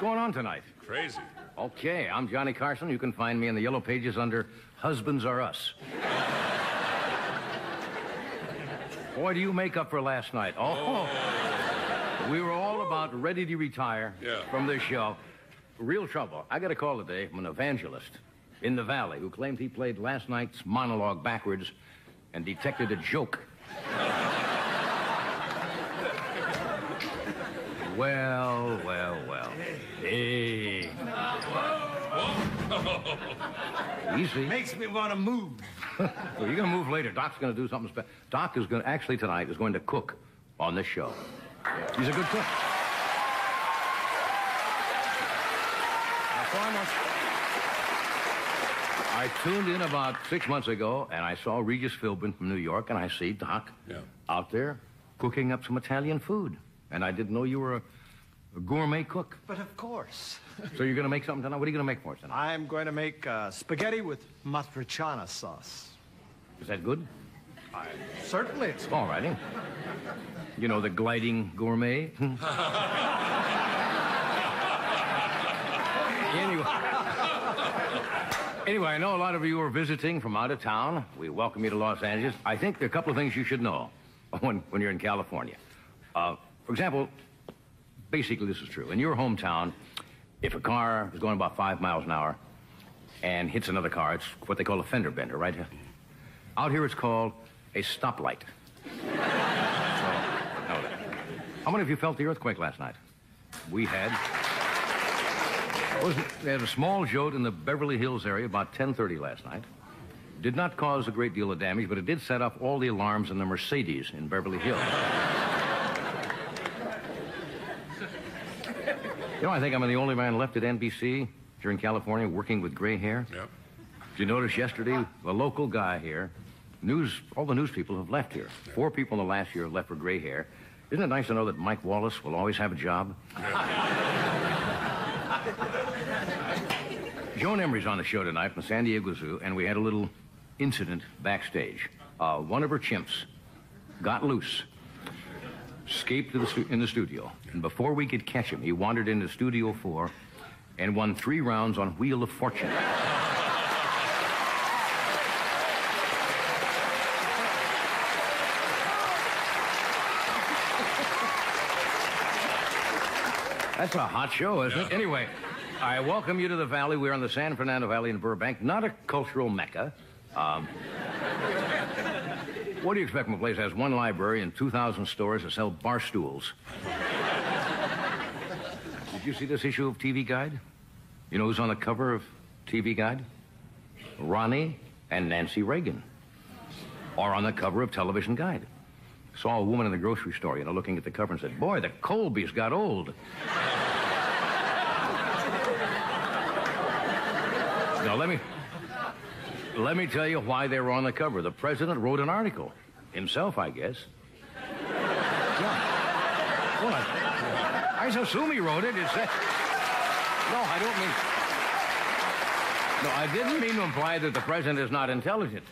going on tonight? Crazy. Okay, I'm Johnny Carson. You can find me in the Yellow Pages under Husbands Are Us. Boy, do you make up for last night. Oh. oh. We were all about ready to retire Yeah. from this show. Real trouble. I got a call today from an evangelist in the valley who claimed he played last night's monologue backwards and detected a joke. Well, well, well. Hey. Easy. Makes me want to move. Well, you're going to move later. Doc's going to do something special. Doc is going to, actually tonight, is going to cook on this show. He's a good cook. I saw him on- I tuned in about six months ago, and I saw Regis Philbin from New York, and I see Doc Yeah. out there cooking up some Italian food. And I didn't know you were a, a gourmet cook. But of course, So you're going to make something tonight? What are you going to make for us tonight? I'm going to make uh, spaghetti with matriciana sauce. Is that good? I, Certainly, it's All righty. You know, the gliding gourmet. anyway. Anyway, I know a lot of you are visiting from out of town. We welcome you to Los Angeles. I think there are a couple of things you should know when, when you're in California. Uh, for example, basically this is true. In your hometown, if a car is going about five miles an hour and hits another car, it's what they call a fender bender, right? Out here it's called a stoplight. How many of you felt the earthquake last night? We had. They had a small jolt in the Beverly Hills area about 10:30 last night. Did not cause a great deal of damage, but it did set off all the alarms in the Mercedes in Beverly Hills. You know, I think I'm the only man left at NBC here in California working with gray hair. Yep. Did you notice yesterday, the local guy here, news, all the news people have left here. Four people in the last year have left for gray hair. Isn't it nice to know that Mike Wallace will always have a job? Joan Embry's on the show tonight from San Diego Zoo, and we had a little incident backstage. Uh, one of her chimps got loose, escaped to the stu- in the studio, and before we could catch him, he wandered into Studio 4 and won three rounds on Wheel of Fortune. That's a hot show, isn't it? Anyway, I welcome you to the Valley. We're in the San Fernando Valley in Burbank, not a cultural mecca. Um, what do you expect from a place that has one library and 2,000 stores that sell bar stools? Did you see this issue of TV Guide? You know who's on the cover of TV Guide? Ronnie and Nancy Reagan are on the cover of Television Guide. Saw a woman in the grocery store, you know, looking at the cover and said, Boy, the Colbys got old. now, let me. Let me tell you why they were on the cover. The president wrote an article. Himself, I guess. Yeah. Well, I, I just assume he wrote it. It said. No, I don't mean. No, I didn't mean to imply that the president is not intelligent.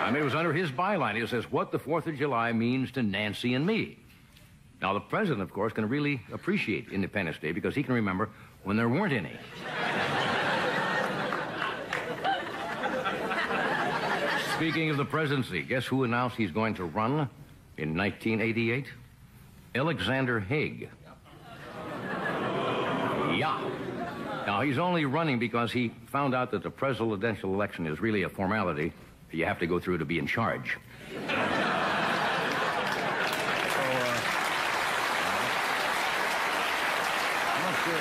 I mean, it was under his byline. It says, What the 4th of July means to Nancy and me. Now, the president, of course, can really appreciate Independence Day because he can remember when there weren't any. Speaking of the presidency, guess who announced he's going to run in 1988? Alexander Haig. Yeah. Now, he's only running because he found out that the presidential election is really a formality you have to go through to be in charge. Uh,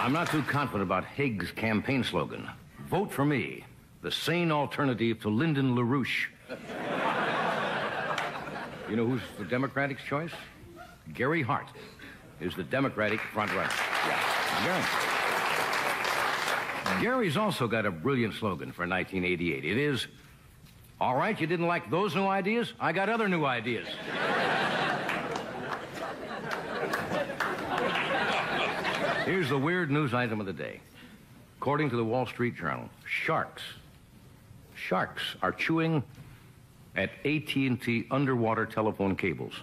I'm not too confident about Haig's campaign slogan. Vote for me, the sane alternative to Lyndon LaRouche. you know who's the Democratic's choice? Gary Hart is the Democratic frontrunner. Yeah. Gary. Gary's also got a brilliant slogan for 1988. It is, all right, you didn't like those new ideas? I got other new ideas. Here's the weird news item of the day. According to the Wall Street Journal, sharks, sharks are chewing at AT&T underwater telephone cables.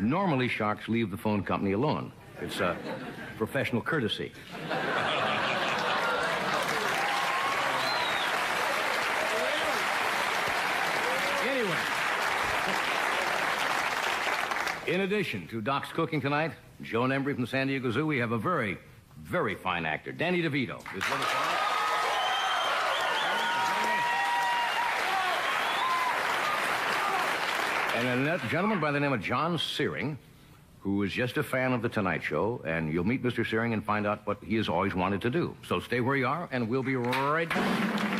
Normally, sharks leave the phone company alone. It's a professional courtesy. Anyway. In addition to Doc's cooking tonight, Joan Embry from San Diego Zoo, we have a very, very fine actor, Danny DeVito. is with us tonight. And a gentleman by the name of John Searing, who is just a fan of The Tonight Show, and you'll meet Mr. Searing and find out what he has always wanted to do. So stay where you are, and we'll be right back.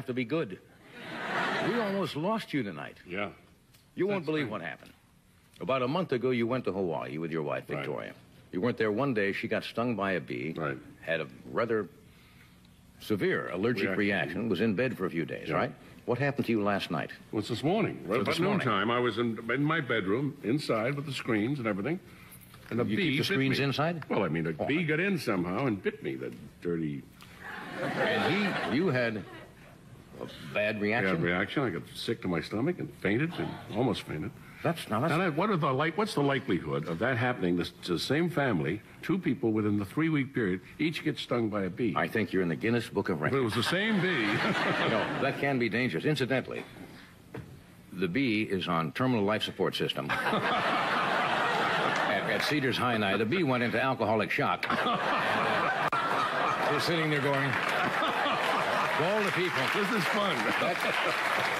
Have to be good. We almost lost you tonight. Yeah. You won't believe what happened. About a month ago, you went to Hawaii with your wife, Victoria. Right. You weren't there one day. She got stung by a bee. Right. Had a rather severe allergic Reaction. reaction. Was in bed for a few days, Yeah. right? What happened to you last night? Well, it's this morning. Right So about noontime, I was in, in my bedroom, inside with the screens and everything. And a You bee keep the bit screens me. inside? Well, I mean, a Oh, bee got in somehow and bit me, the dirty And he, you had a bad reaction. bad reaction. I got sick to my stomach and fainted and almost fainted. That's not. that's Now, that- what are the like? What's the likelihood of that happening to, to the same family, two people within the three-week period, each get stung by a bee? I think you're in the Guinness Book of If it was the same bee, no, that can be dangerous. Incidentally, the bee is on terminal life support system. at, at Cedars-Sinai, the bee went into alcoholic shock. And, uh, was sitting there going, to all the people, this is fun.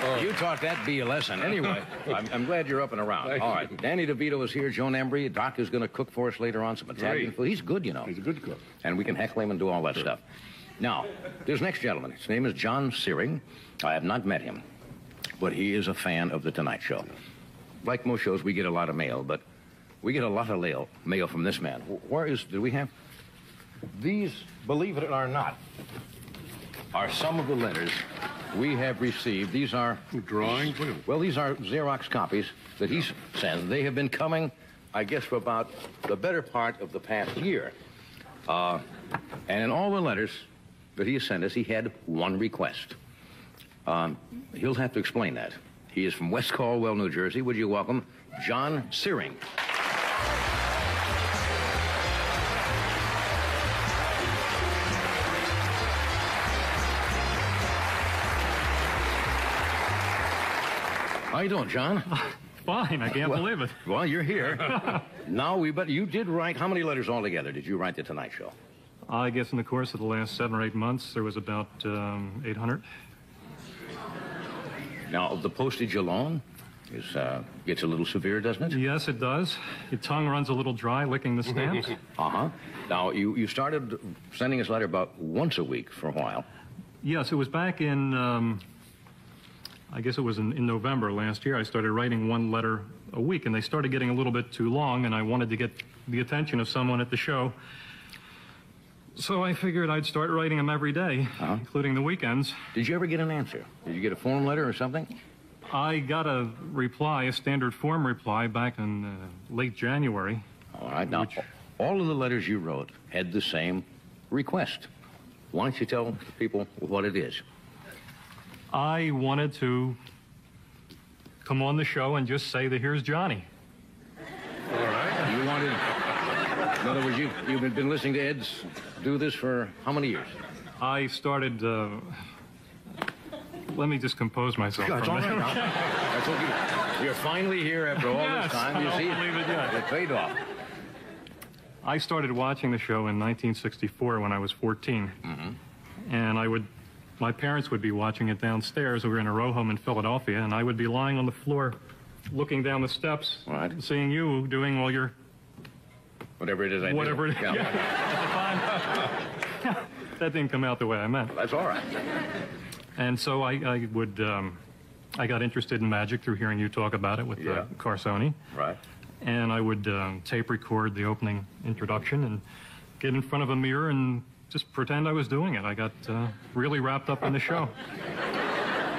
Oh. you taught that bee a lesson. Anyway, I'm, I'm glad you're up and around. Thank All you. right, Danny DeVito is here. Joan Embry. Doc is going to cook for us later on some Italian Great. food. He's good, you know. He's a good cook. and we can heckle him and do all that stuff. Now, this next gentleman, his name is John Searing. I have not met him, but he is a fan of The Tonight Show. Like most shows, we get a lot of mail, but we get a lot of mail, mail from this man. Wh- Where is, do we have? These, believe it or not, are some of the letters we have received. These are Drawings. Look at 'em. well, these are Xerox copies that he sends. They have been coming, I guess, for about the better part of the past year. Uh, and in all the letters that he has sent us, he had one request. Um, he'll have to explain that. He is from West Caldwell, New Jersey. Would you welcome John Searing? How you doing, John? Fine, I can't Well- believe it. Well, you're here. now we but you did write how many letters altogether did you write the Tonight Show? I guess in the course of the last seven or eight months, there was about um, 800. Now the postage alone is uh, gets a little severe, doesn't it? Yes, it does. Your tongue runs a little dry licking the stamps. Uh huh. Now you you started sending us letter about once a week for a while. yes, it was back in, um, I guess it was in, in November last year. I started writing one letter a week, and they started getting a little bit too long, and I wanted to get the attention of someone at the show. So I figured I'd start writing them every day, including the weekends. Did you ever get an answer? Did you get a form letter or something? I got a reply, a standard form reply, back in uh, late January. All right. Now Which- all of the letters you wrote had the same request. Why don't you tell people what it is? I wanted to come on the show and just say that here's Johnny. All right. You wanted. In other words, you you've been listening to Ed's do this for how many years? I started. Uh, let me just compose myself. A all right. now. That's okay. You're finally here after all Yes, this time. You I see, believe it yet. Off. I started watching the show in 1964 when I was 14, Mm-hmm. and I would. My parents would be watching it downstairs. We were in a row home in Philadelphia, and I would be lying on the floor, looking down the steps, Right. seeing you doing all your Whatever it is I do. whatever it is. Yeah. Time, that didn't come out the way I meant. That's all right. And so I, I would, um, I got interested in magic through hearing you talk about it with Yeah. uh, Carsoni. Right. And I would um, tape record the opening introduction and get in front of a mirror and just pretend I was doing it. I got uh, really wrapped up in the show.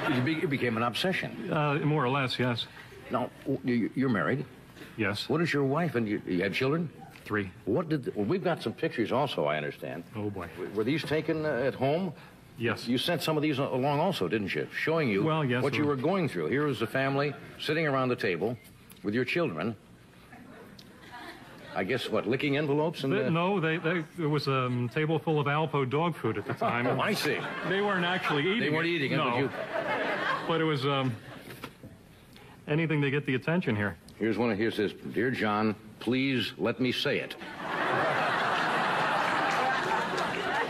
It, be, it became an obsession. Uh, more or less, yes. Now, you- you're married. Yes. What is your wife and you, you have children? Three. What did? Well, we've got some pictures also. I understand. Oh, boy. Were these taken uh, at home? Yes. You sent some of these along also, didn't you? Showing you Well, yes, what you were going through. Here was the family sitting around the table with your children. I guess what, licking envelopes and. They- uh, no, they, they, there was a um, table full of Alpo dog food at the time. Oh, I see. They weren't actually eating They weren't it. eating it, no, but you. but it was um, anything to get the attention here. Here's one. Here says, "Dear John, please let me say it."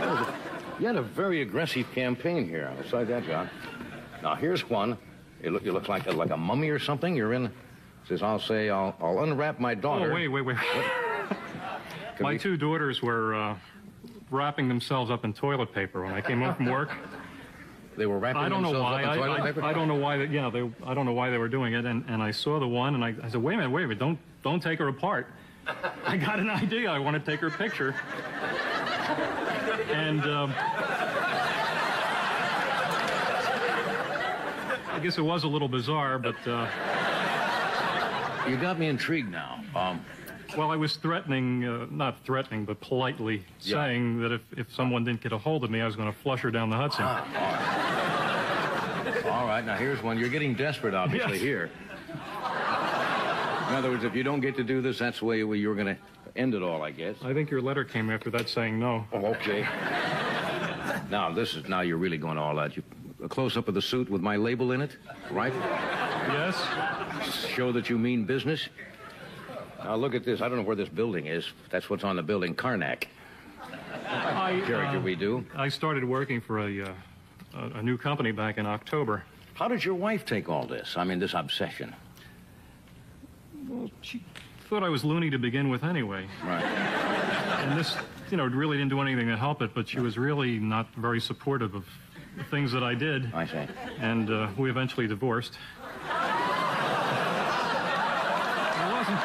A- you had a very aggressive campaign here. Besides that, John. Now here's one. You look, you look like a, like a mummy or something. You're in. Says, "I'll say, I'll, I'll unwrap my daughter." Oh, wait, wait, wait. My we- two daughters were uh, wrapping themselves up in toilet paper when I came home from work. They were wrapping I don't know why. up I, in toilet I, paper. I don't know why. They, yeah, they, I don't know why they were doing it. And, and I saw the one, and I, I said, "Wait a minute, wait a minute! Don't don't take her apart." I got an idea. I want to take her picture. And um, I guess it was a little bizarre, but uh, You got me intrigued now. Um, well, I was threatening, uh, not threatening, but politely Yeah. saying that if, if someone didn't get a hold of me, I was going to flush her down the Hudson. all right, now here's one. You're getting desperate, obviously, Yes. here. In other words, if you don't get to do this, that's the way you're going to end it all, I guess. I think your letter came after that saying no. Oh, okay. now, this is, now you're really going all out. You, a close-up of the suit with my label in it, right? Yes? Show that you mean business. Now, look at this. I don't know where this building is. That's what's on the building, Carnac. I, Character uh, we do. I started working for a, uh, a, a new company back in October. How did your wife take all this? I mean, this obsession. Well, she thought I was loony to begin with anyway. Right. And this, you know, really didn't do anything to help it, but she was really not very supportive of the things that I did. I see. And uh, we eventually divorced. It wasn't.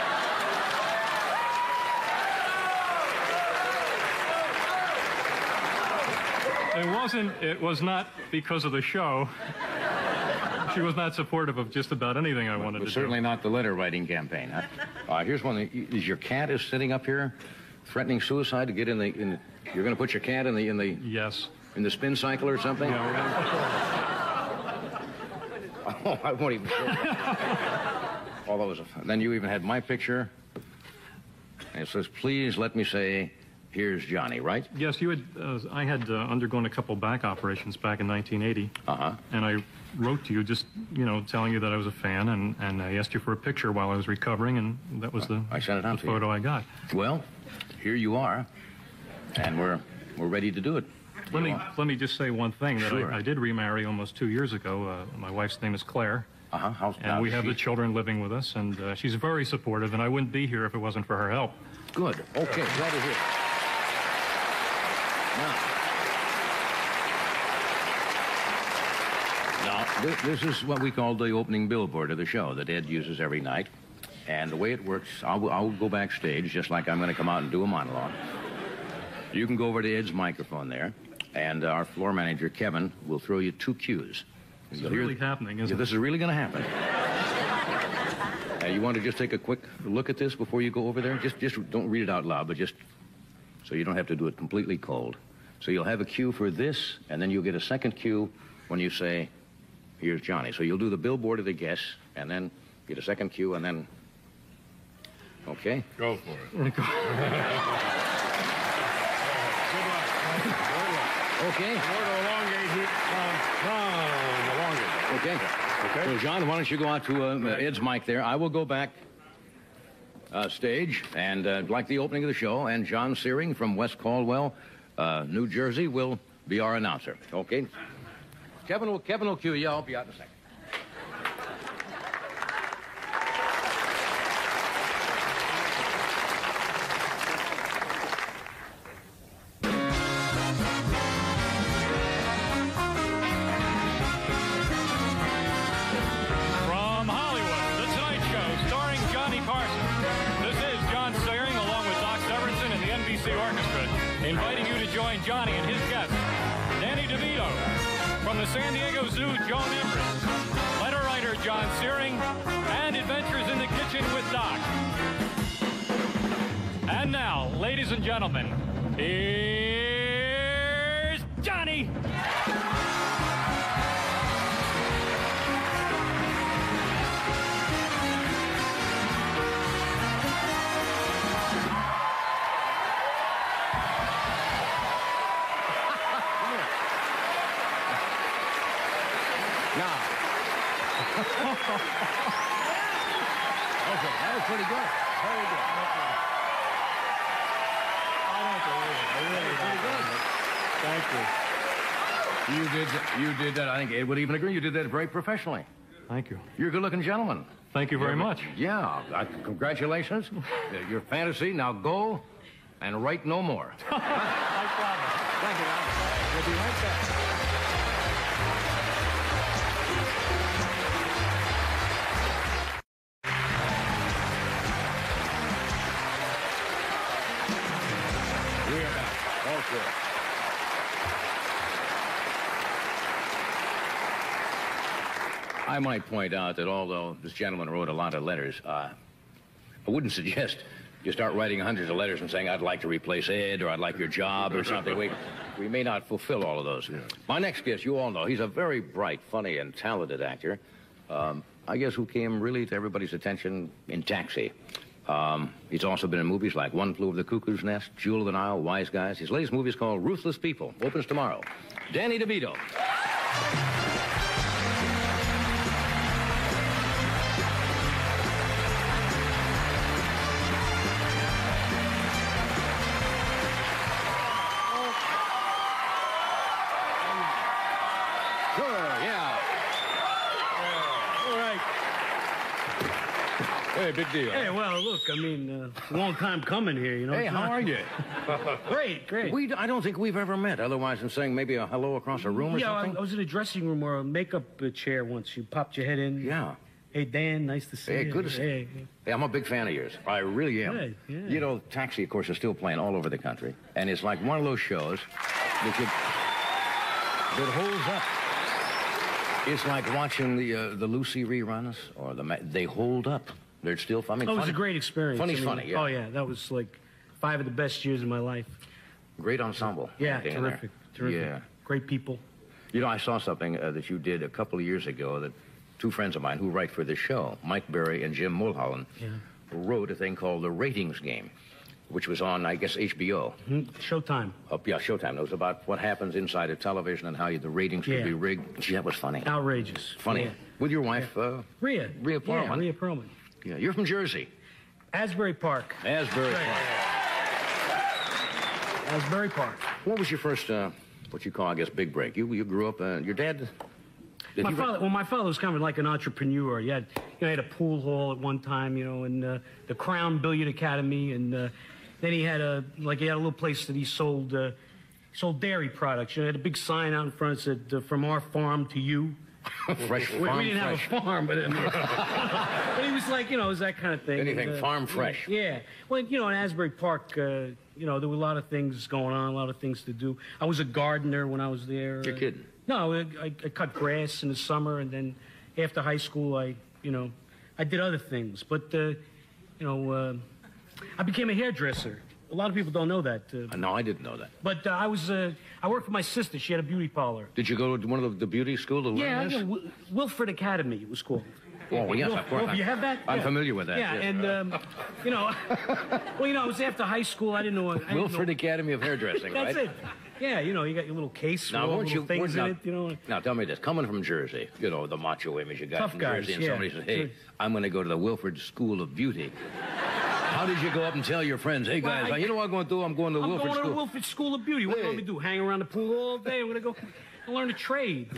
It wasn't, it was not because of the show. She was not supportive of just about anything I wanted to certainly do. Certainly not the letter writing campaign. Huh? Uh, here's one. Is your cat is sitting up here, threatening suicide to get in the? In the you're going to put your cat in the in the Yes. In the spin cycle or something? Yeah, Oh, I won't even. Oh, was. Then you even had my picture. And it says, "Please let me say, here's Johnny." Right? Yes, you had. Uh, I had uh, undergone a couple back operations back in 1980, Uh huh. and I wrote to you just, you know, telling you that I was a fan, and, and I asked you for a picture while I was recovering, and that was the, I sent it out the to you. photo I got. Well, here you are, and we're we're ready to do it. Let me let me just say one thing that Sure. I, I did remarry almost two years ago. Uh, my wife's name is Claire, Uh huh. How's and we have the children living with us, and uh, she's very supportive, and I wouldn't be here if it wasn't for her help. Good. Okay. Glad to hear. Now, now this, this is what we call the opening billboard of the show that Ed uses every night. And the way it works, I'll, I'll go backstage just like I'm going to come out and do a monologue. You can go over to Ed's microphone there, and our floor manager, Kevin, will throw you two cues. It's You'll hear- really happening, isn't it? this is really going to happen. Uh, you want to just take a quick look at this before you go over there? Just, just don't read it out loud, but just so you don't have to do it completely cold. So you'll have a cue for this, and then you'll get a second cue when you say, "Here's Johnny." So you'll do the billboard of the guess, and then get a second cue, and then. Okay. Go for it. Okay. Okay. Okay. So, John, why don't you go out to uh, Ed's mic there? I will go back uh, stage and uh, like the opening of the show, and John Searing from West Caldwell, uh, New Jersey, will be our announcer. Okay. Kevin will Kevin will cue you. I'll be out in a second. Think Ed would even agree. You did that very professionally. Thank you. You're a good-looking gentleman. Thank you very much. Yeah. Uh, congratulations. Uh, Your fantasy. Now go and write no more. Thank you, Al. We'll be right back. I might point out that although this gentleman wrote a lot of letters, uh, I wouldn't suggest you start writing hundreds of letters and saying, I'd like to replace Ed or I'd like your job or something. We, we may not fulfill all of those. My next guest, you all know, he's a very bright, funny, and talented actor. Um, I guess who came really to everybody's attention in Taxi. Um, he's also been in movies like One Flew Over the Cuckoo's Nest, Jewel of the Nile, Wise Guys. His latest movie is called Ruthless People. Opens tomorrow. Danny DeVito. Hey, big deal. Hey, well, look, I mean, uh, long time coming here, you know. Hey, how not- are you? Great, great. We, I don't think we've ever met, otherwise than saying maybe a hello across a room or something. yeah, I. I was in a dressing room or a makeup uh, chair once. You popped your head in. Yeah. Hey, Dan, nice to see Hey, you. good to see Hey, Hey, I'm a big fan of yours. I really am. Good, yeah. You know, Taxi, of course, is still playing all over the country. And it's like one of those shows that, you, that holds up. It's like watching the uh, the Lucy reruns or the ma- they hold up. They're still funny. Oh, it was funny- a great experience. Funny's I mean, funny, yeah. Oh, yeah, that was like five of the best years of my life. Great ensemble. Yeah, terrific, terrific. Yeah. Great people. You know, I saw something uh, that you did a couple of years ago that two friends of mine who write for this show, Mike Barrie and Jim Mulholland, Yeah. wrote a thing called The Ratings Game, which was on, I guess, HBO. Hmm, Showtime. Up, yeah, Showtime. It was about what happens inside of television and how you, the ratings Yeah. can be rigged. Gee, that was funny. Outrageous. Funny. Yeah. With your wife, yeah. uh, Rhea. Rhea Yeah, Perlman. Rhea Perlman. Yeah, you're from Jersey. Asbury Park. Asbury. Park. Asbury Park. What was your first, uh, what you call, I guess, big break? You, you grew up, uh, your dad? Did My he father, well, my father was kind of like an entrepreneur. He had, you know, he had a pool hall at one time, you know, and uh, the Crown Billiard Academy, and uh, then he had a like he had a little place that he sold uh, sold dairy products. You know, he had a big sign out in front that said uh, "From our farm to you." fresh We, we didn't fresh. have a farm, but, I mean, but he was like, you know, it was that kind of thing. Anything And, uh, farm fresh. Yeah. Well, you know, in Asbury Park, uh, you know, there were a lot of things going on, a lot of things to do. I was a gardener when I was there. You're kidding. No, I, I, I cut grass in the summer, and then after high school, I, you know, I did other things. But, uh, you know, uh, I became a hairdresser. A lot of people don't know that. Uh, Uh, No, I didn't know that. but uh, I was, uh, I worked for my sister. She had a beauty parlor. Did you go to one of the, the beauty school to learn Yeah, this? you Wil- Wilford Academy, it was called. Oh, yes, Wil- of course. Wil- you have that? I'm Yeah. familiar with that. Yeah, yes. and um, you know, well, you know, it was after high school. I didn't know. I didn't Wilford know- Academy of Hairdressing, That's right? it. Yeah, you know, you got your little case with Now, all little you things weren't- in it. You know, Now, tell me this: coming from Jersey, you know the macho image you got Tough from guys, Jersey, and yeah. somebody says, "Hey. I'm going to go to the Wilford School of Beauty." How did you go up and tell your friends, "Hey guys, Well, I- you know what I'm going to do? I'm going to I'm Wilford going to School." Wilford School of Beauty. What do you want me to do? Hang around the pool all day? I'm going to go learn a trade.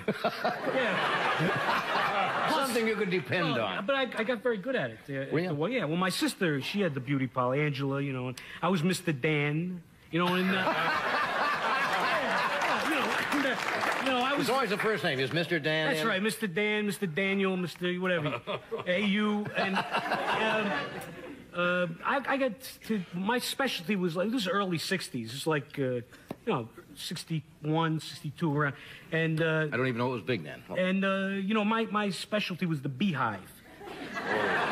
yeah. Something you could depend Well, on. But I, I got very good at it. Uh, Were you? Well, yeah. Well, my sister, she had the beauty parlor, Angela, you know, and I was Mr. Dan, you know, and. Uh, yeah, you know, and, uh, I was. It's always the first name. Is Mr. Dan? That's right, Mr. Dan, Mr. Daniel, Mr. whatever, AU, and um, Uh, I, I got to, my specialty was like, this is early 60s. It's like, uh, you know, 61, 62 around. And, uh, I don't even know it was big then. and uh, you know, my, my specialty was the beehive.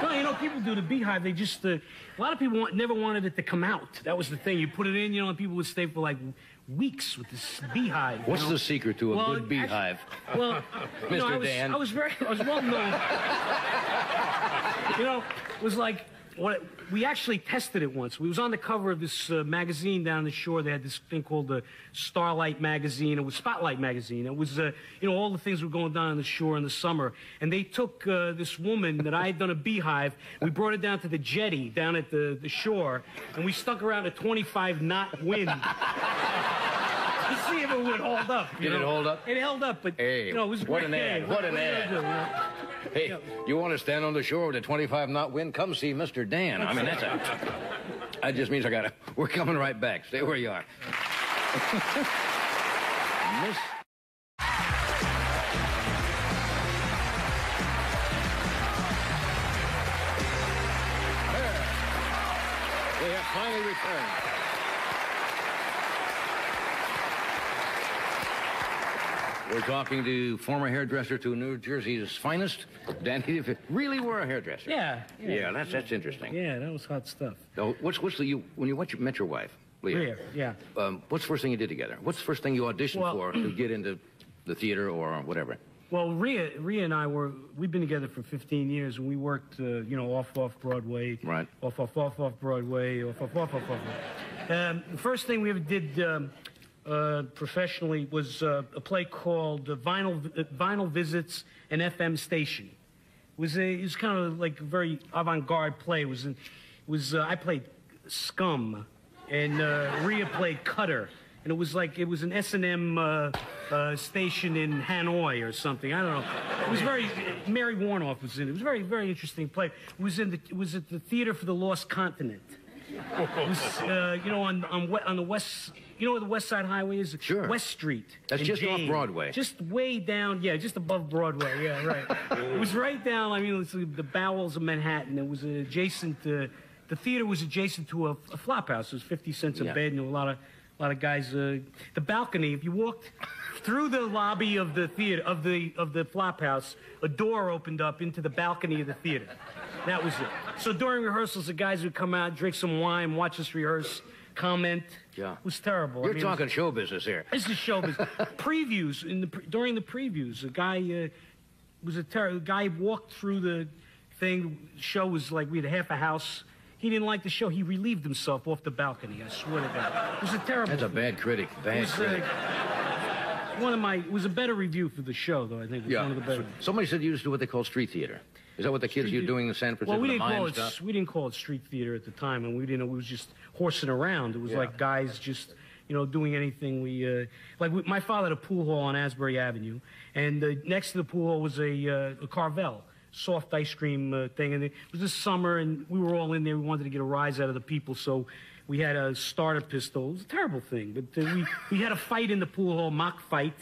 Well, you know, people do the beehive. They just, uh, a lot of people want, never wanted it to come out. That was the thing. You put it in, you know, and people would stay for like weeks with this beehive. What's know? the secret to a Well, good beehive? Well, you know, Mr. I was, Dan. I was very, I was well known. you know, it was like what we actually tested it once. We was on the cover of this uh, magazine down the shore. They had this thing called the Starlight magazine. It was Spotlight magazine. It was, uh, you know, all the things were going down on the shore in the summer. And they took uh, this woman that I had done a beehive. We brought it down to the jetty down at the, the shore, and we stuck around a 25 knot wind. to see if it would hold up. Did it hold up? It held up, but Hey, you know, it was what great. an ad, Hey, what an ad. gonna do, you know? Hey, you want to stand on the shore with a 25 knot wind? Come see Mr. Dan. I mean, that's a. That just means I gotta. We're coming right back. Stay where you are. Miss. We're talking to former hairdresser to New Jersey's finest, Danny. If it really were a hairdresser. Yeah, yeah, Yeah, that's that's interesting. yeah. That was hot stuff. So what's what's the you when you, you met your wife, Leah? Leah, yeah. Um, what's the first thing you did together? What's the first thing you auditioned Well- for to get into the theater or whatever? Well, Rhea, Rhea and I were we've been together for 15 years, and we worked, uh, you know, off off Broadway, Right. Off off off off Broadway, off off off off off. Um, the first thing we ever did um, uh, professionally was uh, a play called uh, Vinyl uh, Vinyl Visits an FM Station. It was a it was kind of like a very avant-garde play. It was in, it was uh, I played Scum, and uh, Rhea played Cutter, and it was like it was an S and M uh, station in Hanoi or something. I don't know. It was very Mary Woronov was in it. It was very very interesting play. It was in the it was at the Theater for the Lost Continent. It was you know on on on the west. You know where the West Side Highway is? Sure. West Street. That's just off Broadway. Just way down, yeah, just above Broadway. Yeah, right. it was right down. I mean, it was the bowels of Manhattan. It was adjacent. To, the theater was adjacent to a, a flop house. It was fifty cents a Yeah. bed, and a lot of a lot of guys. Uh, the balcony. If you walked through the lobby of the theater of the of the flop house, a door opened up into the balcony of the theater. That was it. So during rehearsals, the guys would come out, drink some wine, watch us rehearse, comment. Yeah. It was terrible. You're mean, it was- talking show business here. this is showbiz. previews in the during the previews, a guy uh, was a terrible guy walked through the thing. Show was like we had half a house. He didn't like the show. He relieved himself off the balcony. I swear to God, it was a terrible. That's a bad critic. Bad was, critic. uh, one of my. It was a better review for the show, though. I think it was one of the better. Somebody said you used to do what they call street theater. Is that what the kids you're doing in San Francisco? Well, we didn't call it stuff? we didn't call it street theater at the time, and we didn't. We was just horsing around. It was Yeah. like guys just you know doing anything. We uh, like we, my father had a pool hall on Asbury Avenue, and uh, next to the pool hall was a, uh, a Carvel soft ice cream uh, thing, and it was this summer, and we were all in there. We wanted to get a rise out of the people, so. We had a starter pistol. It was a terrible thing, but uh, we, we had a fight in the pool hall, mock fight.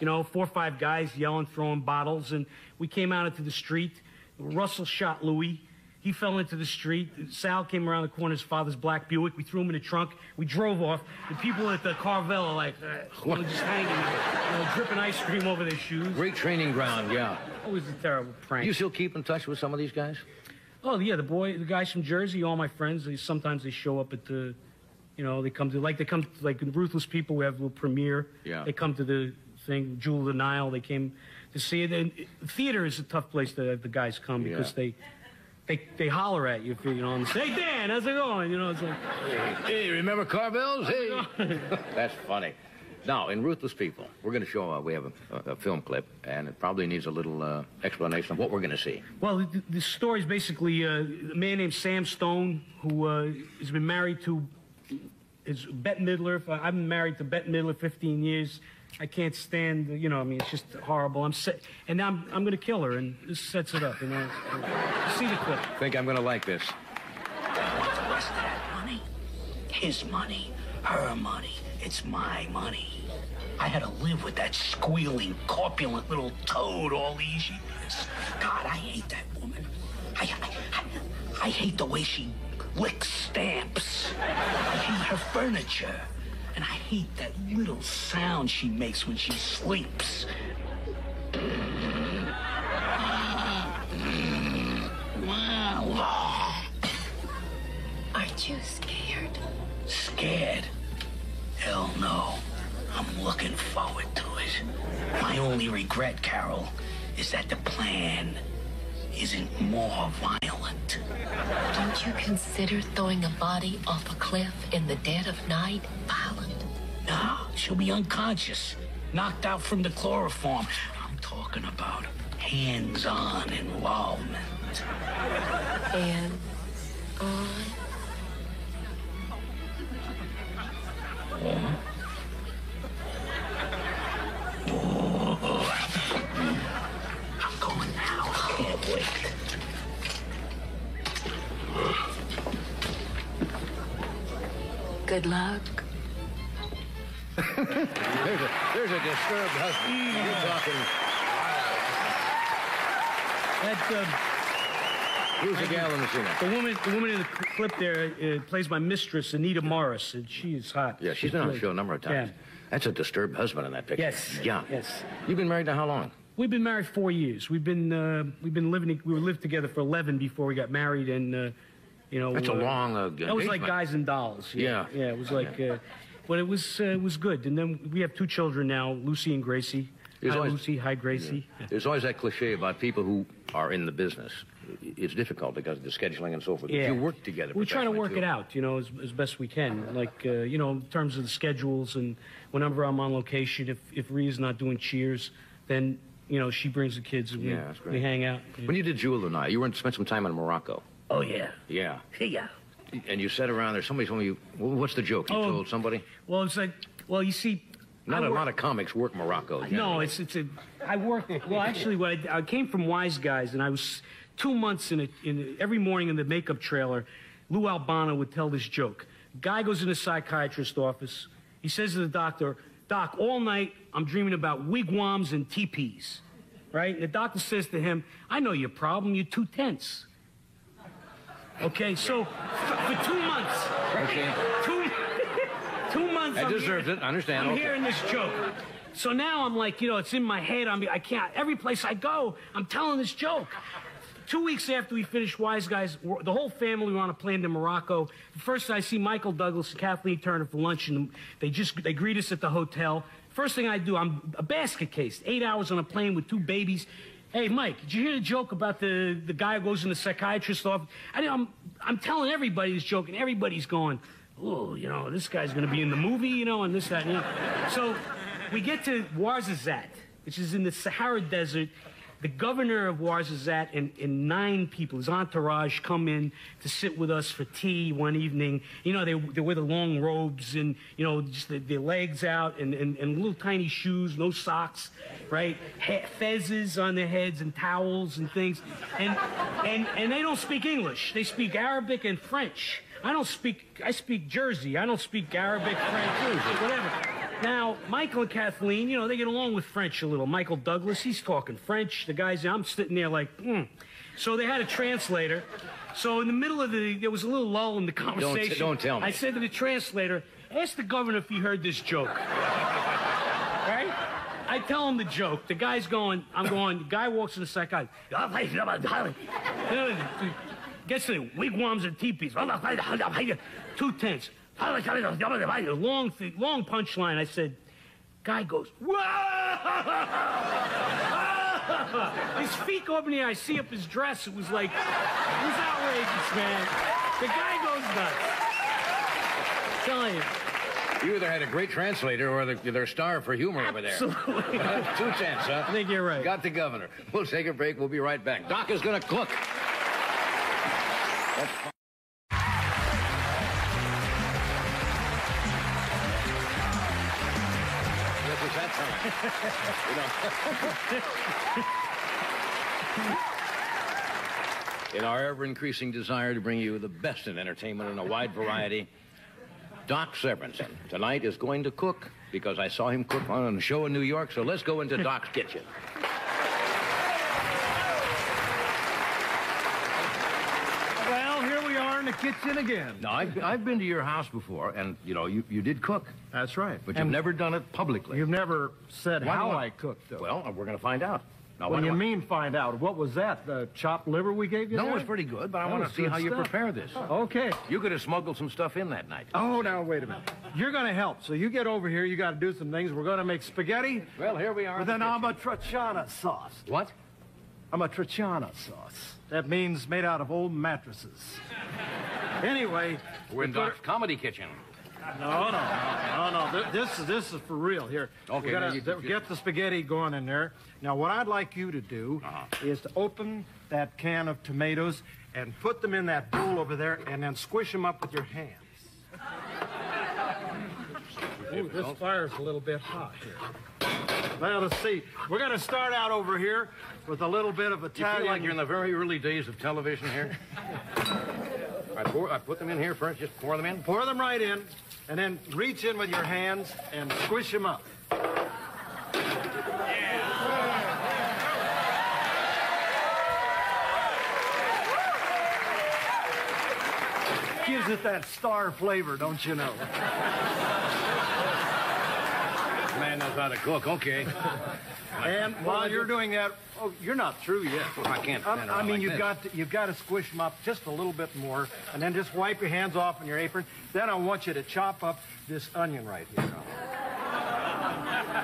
You know, four or five guys yelling, throwing bottles, and we came out into the street. Russell shot Louis. He fell into the street. Sal came around the corner, his father's black Buick. We threw him in the trunk. We drove off. The people at the Carvel are like, just hanging, you know, dripping ice cream over their shoes. Great training ground, yeah. It was a terrible prank. You still keep in touch with some of these guys? Oh yeah, the boy, the guys from Jersey, all my friends. They sometimes they show up at the, you know, they come to like they come to, like Ruthless People. We have a little premiere. Yeah. They come to the thing. Jewel of the Nile. They came to see it. And theater is a tough place to have the guys come because Yeah. they. They, they holler at you, if you know, and say, "Hey Dan, how's it going?" You know, it's like, Hey, remember Carvels? Hey. That's funny. Now, in Ruthless People, we're going to show, uh, we have a, a, a film clip, and it probably needs a little uh, explanation of what we're going to see. Well, the, the story is basically uh, a man named Sam Stone who uh, has been married to is Bette Midler. I've been married to Bette Midler 15 years. I can't stand, you know, I mean, it's just horrible. I'm set, and now I'm, I'm going to kill her, and this sets it up, you know. See the clip. think I'm going to like this. What's the rest of that money? His money, her money. It's my money. I had to live with that squealing, corpulent little toad all these years. God, I hate that woman. I, I, I, I hate the way she lick stamps. I hate her furniture. And I hate that little sound she makes when she sleeps. Wow. Aren't you scared? Scared? Hell no. I'm looking forward to it. My only regret, Carol, is that the plan isn't more violent. Don't you consider throwing a body off a cliff in the dead of night violent? She'll be unconscious, knocked out from the chloroform. I'm talking about hands-on involvement. And on. I'm going now. I can't wait. Good luck. There's a, there's a disturbed husband. You're talking. That, uh, Who's the gal in the scene? the woman, the woman in the clip there uh, plays my mistress, Anita Morris, and she is hot. Yeah, she's been on the show a number of times. Yeah. That's a disturbed husband in that picture. Yes, Yeah. yes. You've been married to how long? We've been married four years. We've been uh, we've been living we were lived together for eleven before we got married, and uh, you know That's a uh, long, uh, That was like guys and dolls. Yeah, Yeah. yeah. It was like, uh, but it was uh, it was good. And then we have two children now, Lucy and Gracie. There's Hi, always- Lucy. Hi, Gracie. There's always that cliche about people who are in the business. It's difficult because of the scheduling and so forth. Yeah. You work together. We try to work too. it out, you know, as, as best we can. Like, uh, you know, in terms of the schedules and whenever I'm on location, if if Rhea's not doing cheers, then you know she brings the kids and we, Yeah, that's we hang out. When you did Jewel and I, you went spent some time in Morocco. Oh, yeah. Yeah. Yeah. And you sat around there. Somebody told me you. What's the joke? You Oh. told somebody. Well, it's like, well, you see, Not I a work- lot of comics work Morocco. No, it's it's a. I worked. Well, actually, what I, I came from Wise Guys, and I was two months in a, in every morning in the makeup trailer. Lou Albano would tell this joke. Guy goes in the psychiatrist's office. He says to the doctor, "Doc, all night I'm dreaming about wigwams and teepees." Right? And the doctor says to him, "I know your problem. You're too tense." Okay, so for two months, Okay. two, two months. I'm deserves hearing- it. I understand. I'm Okay. hearing this joke. So now I'm like, you know, it's in my head. I'm, I can't. Every place I go, I'm telling this joke. Two weeks after we finished Wise Guys, the whole family were on a plane to Morocco. First, I see Michael Douglas and Kathleen Turner for lunch, and they just they greet us at the hotel. First thing I do, I'm a basket case. Eight hours on a plane with two babies. Hey, Mike, did you hear the joke about the, the guy who goes in the psychiatrist's office? I, I'm, I'm telling everybody this joke, and everybody's going, oh, you know, this guy's going to be in the movie, you know, and this, that, and the other. So we get to Ouarzazate, which is in the Sahara Desert. The governor of Ouarzazate and, and nine people, his entourage, come in to sit with us for tea one evening. You know, they, they wear the long robes and, you know, just the, their legs out and, and, and little tiny shoes, no socks, right? He- fezzes on their heads and towels and things. And, and, and they don't speak English. They speak Arabic and French. I don't speak, I speak Jersey. I don't speak Arabic, French, whatever. Now, Michael and Kathleen, you know, they get along with French a little. Michael Douglas, he's talking French. The guys, I'm sitting there like, hmm. So they had a translator. So in the middle of the, there was a little lull in the conversation. don't don't tell me. I said to the translator, ask the governor if he heard this joke. right? I tell him the joke. The guy's going, I'm going, the guy walks in the psychiatrist. Gets to the wigwams and teepees. Two tents. Long, long punchline. I said, guy goes, "Whoa!" his feet go up in the air. I see up his dress. It was like, it was outrageous, man. The guy goes nuts. Telling you. You either had a great translator or they're, starved for humor over there. Absolutely. Two cents, huh? I think you're right. Got the governor. We'll take a break. We'll be right back. Doc is going to cook. Yes, it's that time. you know. In our ever-increasing desire to bring you the best in entertainment in a wide variety, Doc Severinsen tonight is going to cook because I saw him cook on a show in New York. So let's go into Doc's kitchen. Well, here we are in kitchen again. Now, I've, I've been to your house before, and, you know, you, you did cook, That's right. but you've never done it publicly. You've never said Why how do I cooked, though. Well, we're going to find out. Now, what do you I- mean find out? What was that? The chopped liver we gave you No, there? it's pretty good, but I want to see how you prepare this. Okay. You could have smuggled some stuff in that night. Oh, now, wait a minute. You're going to help. So you get over here. You got to do some things. We're going to make spaghetti Well, here we are. with an amatriciana sauce. What? Amatriciana sauce. That means made out of old mattresses. Anyway, We're in Doc's comedy kitchen. No, no, no, no, no. This is this is for real. Here, Okay, we gotta now you- get the spaghetti going in there. Now, what I'd like you to do Uh-huh. is to open that can of tomatoes and put them in that bowl over there, and then squish them up with your hands. Ooh, this fire's a little bit hot here. Well, let's see. We're gonna start out over here with a little bit of You Italian. feel like you're in the very early days of television here? I, pour, I put them in here first, just pour them in. Pour them right in, and then reach in with your hands and squish them up. Gives it that star flavor, don't you know? Man knows how to cook. Okay. And while you're doing that, oh, you're not through yet. I can't I, I mean, like you've this. got to, you've got to squish them up just a little bit more, and then just wipe your hands off on your apron. Then I want you to chop up this onion right here.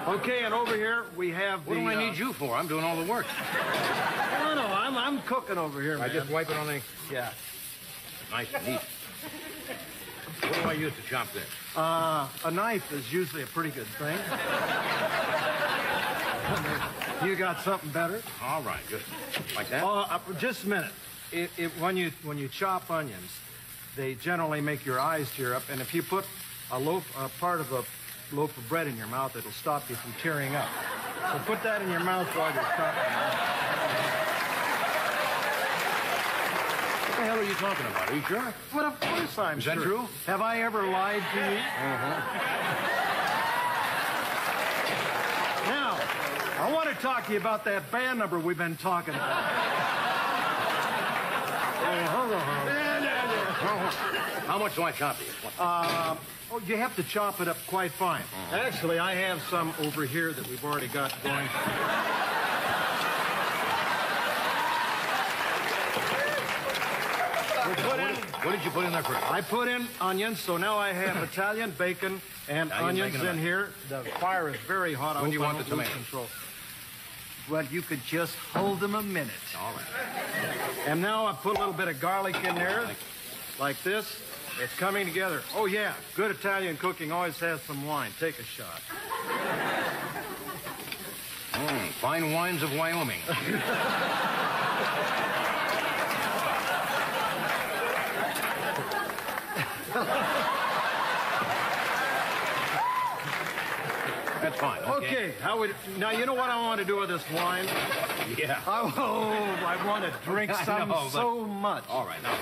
Okay, and over here we have What the. do I uh, need you for? I'm doing all the work. No, no, I'm, I'm cooking over here, I man. just wipe it on the yeah. nice and neat. What do I use to chop this? Uh, a knife is usually a pretty good thing. you got something better? All right, just like that. Oh, uh, just a minute. It, it, when you when you chop onions, they generally make your eyes tear up, and if you put a loaf, a part of a loaf of bread in your mouth, it'll stop you from tearing up. So put that in your mouth while you're chopping. What the hell are you talking about? Are you sure? But of course I'm Is that sure. true? Have I ever lied to you? Now, I want to talk to you about that band number we've been talking about. How much do I chop these? What? Uh, oh, you have to chop it up quite fine. Mm-hmm. Actually, I have some over here that we've already got going. We put in, What did you put in there first? I put in onions, so now I have Italian bacon and Now onions in here. The fire is very hot. When do you want the don't lose tomatoes? Control. Well, you could just hold them a minute. All right. And now I put a little bit of garlic in there, like this. It's coming together. Oh, yeah. Good Italian cooking always has some wine. Take a shot. Mm, fine wines of Wyoming. That's fine. Okay, how would now you know what I want to do with this wine? Yeah. Oh, I want to drink I some know, but- so much. All right. Now,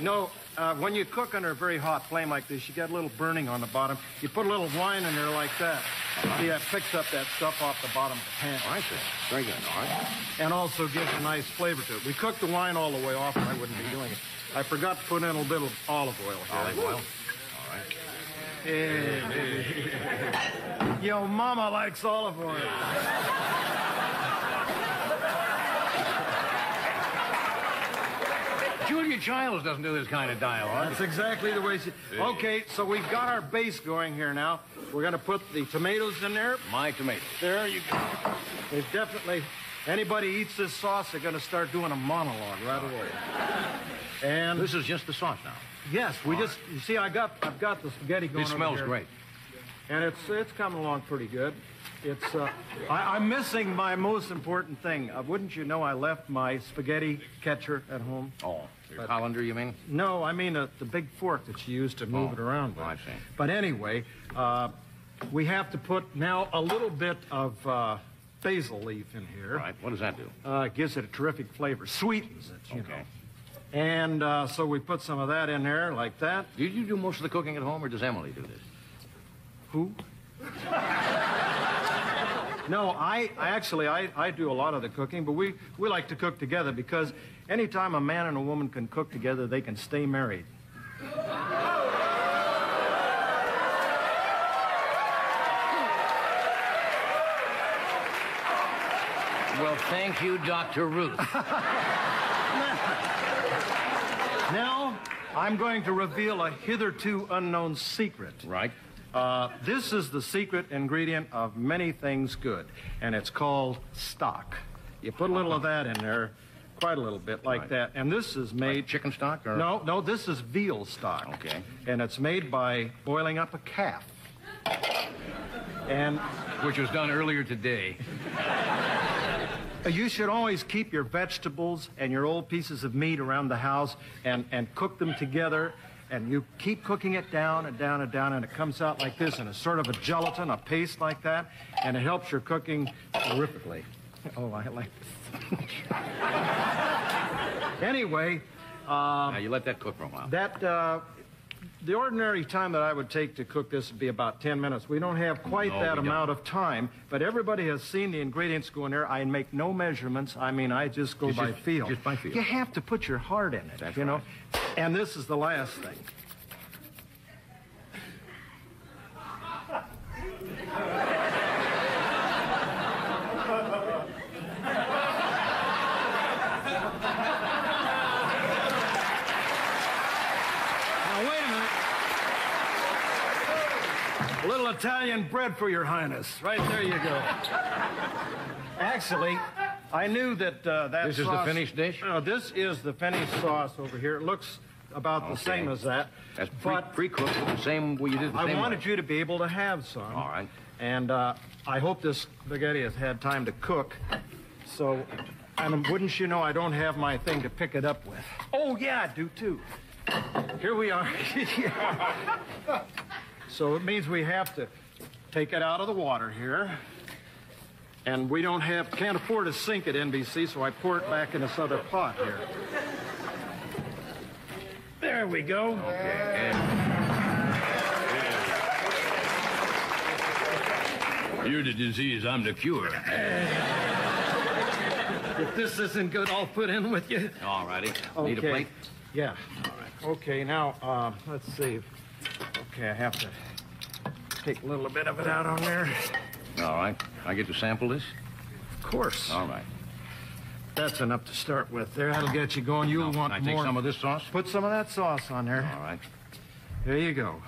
No, uh, when you cook under a very hot flame like this, you get a little burning on the bottom. You put a little wine in there like that. See, that picks up that stuff off the bottom of the pan. all right, sir. Very good. All right. And also gives a nice flavor to it. We cooked the wine all the way off, and I wouldn't be doing it. I forgot to put in a little bit of olive oil here. Olive oil. All right. Yo, mama likes olive oil. Julia Childs doesn't do this kind of dialogue. That's exactly the way she. Okay, so we've got our base going here now. We're going to put the tomatoes in there. My tomatoes. There you go. They've definitely. Anybody eats this sauce, they're going to start doing a monologue right away. And This is just the sauce now. yes, we just. You see, I got. I've got the spaghetti going. It smells great. and it's it's coming along pretty good. It's uh, I, I'm missing my most important thing. Uh, wouldn't you know? I left my spaghetti catcher at home. Oh, your colander, you mean? No, I mean uh, the big fork that you use to move Oh, it around. With. I see. But anyway, uh, we have to put now a little bit of uh, basil leaf in here. All right. What does that do? Uh, it gives it a terrific flavor, sweetens it. You Okay. know. And uh, so we put some of that in there, like that. Do you do most of the cooking at home, or does Emily do this? Who? No, I, I actually, I, I do a lot of the cooking, but we, we like to cook together because anytime a man and a woman can cook together, they can stay married. Well, thank you, Dr. Ruth. now, I'm going to reveal a hitherto unknown secret. Right. Uh, this is the secret ingredient of many things good, and it's called stock. You put a little of that in there, quite a little bit like Right. that, and this is made. Like chicken stock or- No, no, this is veal stock. Okay. And it's made by boiling up a calf. And Which was done earlier today. you should always keep your vegetables and your old pieces of meat around the house and, and cook them together. And you keep cooking it down and down and down, and it comes out like this, and it's sort of a gelatin, a paste like that, and it helps your cooking terrifically. Oh, I like this. anyway, now, you let that cook for a while. that uh, the ordinary time that I would take to cook this would be about 10 minutes. We don't have quite No, that amount of time, but everybody has seen the ingredients go in there. I make no measurements. I mean, I just go Just- by just- feel. just by feel. You have to put your heart in it, That's you know. And this is the last thing. Now, wait a minute. A little Italian bread for your highness. Right there you go. Actually, I knew that uh, that This is the finished dish? No, this is the finished sauce over here. It looks about the same as that. That's pre- but pre-cooked, the same way you did the I wanted way. you to be able to have some. All right. And uh, I hope this spaghetti has had time to cook. So, and wouldn't you know, I don't have my thing to pick it up with. Oh, yeah, I do too. Here we are. so it means we have to take it out of the water here. And we don't have, can't afford to sink at NBC, so I pour it back in this other pot here. There we go. You're the disease, I'm the cure. If this isn't good, I'll put in with you. All righty. Need a plate? Yeah. All right. Okay, now, uh, let's see. Okay, I have to take a little bit of it out on there. All right. I get to sample this? Of course. All right. That's enough to start with there. That'll get you going. You'll Now, want can I take some of this sauce? Put some of that sauce on there. All right. There you go.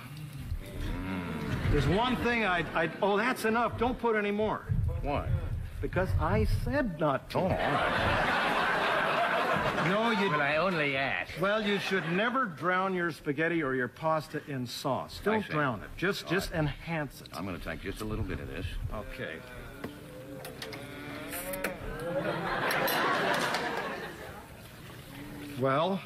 There's one thing I, I, oh, that's enough. Don't put any more. Why? Because I said not to. Oh, all right. No, you, But I only asked. well, you should never drown your spaghetti or your pasta in sauce. Don't drown it. Just, just enhance it. I'm going to take just a little bit of this. Okay. Well,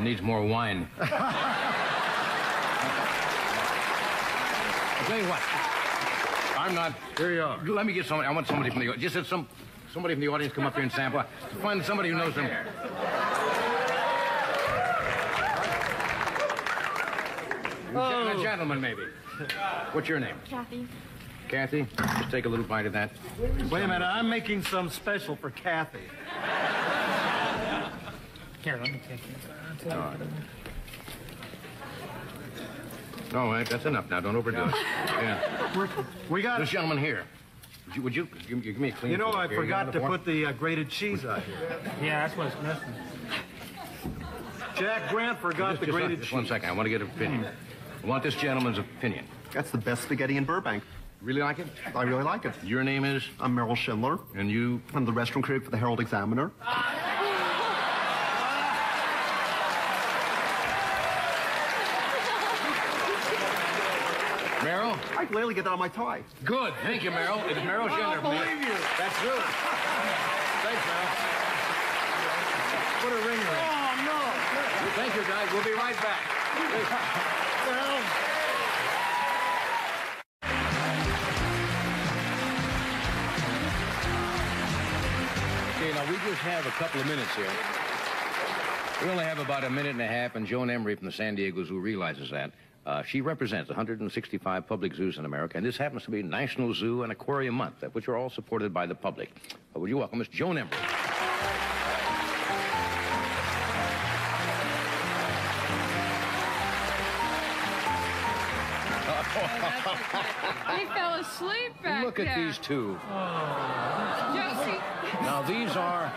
needs more wine. I'll tell you what. I'm not. here you are. Let me get somebody. I want somebody from the. Just have some. Somebody from the audience come up here and sample. Find somebody who knows them. Oh. A gentleman, maybe. What's your name? Kathy. Kathy? Just take a little bite of that. Wait a minute, I'm making some special for Kathy. Here, let me take it. All right, that's enough now. Don't overdo it. Yeah. We got This gentleman here. Would you, would you give, give me a clean You know, I here. Forgot to the put the uh, grated cheese out here. Yeah, that's what's missing. Jack Grant forgot Just, the just, grated just cheese. one second. I want to get an opinion. I want this gentleman's opinion. That's the best spaghetti in Burbank. Really like it? I really like it. Your name is, I'm Merrill Schindler. and you. I'm the restaurant critic for the Herald Examiner. Merrill? I can rarely get that on my tie. Good. Thank you, Merrill. It's Merrill Schindler. I believe you. That's true. Thanks, Merrill. Put a ring ring. Oh, no. Thank you, guys. We'll be right back. Well, Okay, now we just have a couple of minutes here. We only have about a minute and a half, and Joan Embry from the San Diego Zoo realizes that. Uh, she represents 165 public zoos in America, and this happens to be National Zoo and Aquarium Month, which are all supported by the public. Uh, would you welcome Miss Joan Embry? They fell asleep back Look at there. these two. Josie, Now these are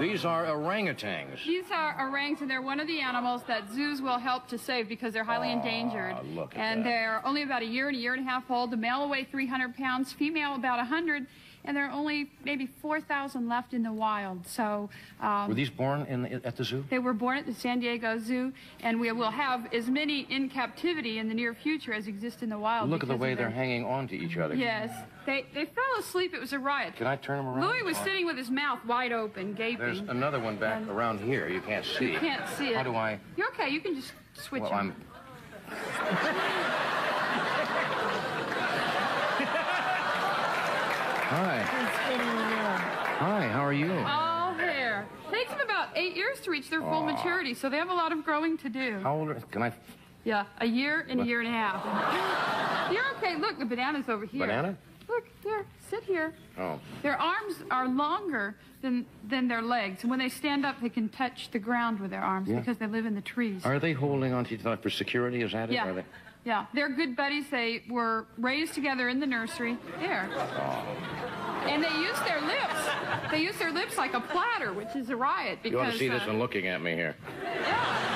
these are orangutans. these are orangs, and they're one of the animals that zoos will help to save because they're highly ah, endangered. look at and that. they're only about a year and a year and a half old. The male will weigh 300 pounds, female about 100, and there are only maybe 4,000 left in the wild. So um, Were these born in the, at the zoo? They were born at the San Diego Zoo, and we will have as many in captivity in the near future as exist in the wild. Look at the way they're hanging on to each other. Yes, they they fell asleep. It was a riot. Can I turn them around? Louis was sitting with his mouth wide open, gaping. There's another one back And- around here. You can't see. You can't see it. How do I? You're okay. You can just switch Well, them. I'm. Hi. Hi. How are you? All hair. Takes them about eight years to reach their full maturity, so they have a lot of growing to do. How old are? Can I? Yeah, a year and a year and a half. You're okay. Look, the banana's over here. Banana? Look, here. Sit here. Oh. Their arms are longer than, than their legs. And when they stand up, they can touch the ground with their arms Yeah. because they live in the trees. Are they holding on to each other for security? Is that it? yeah. Are they? Yeah. They're good buddies. They were raised together in the nursery. There. And they use their lips. They use their lips like a platter, which is a riot because You ought to see this uh, one looking at me here. Yeah.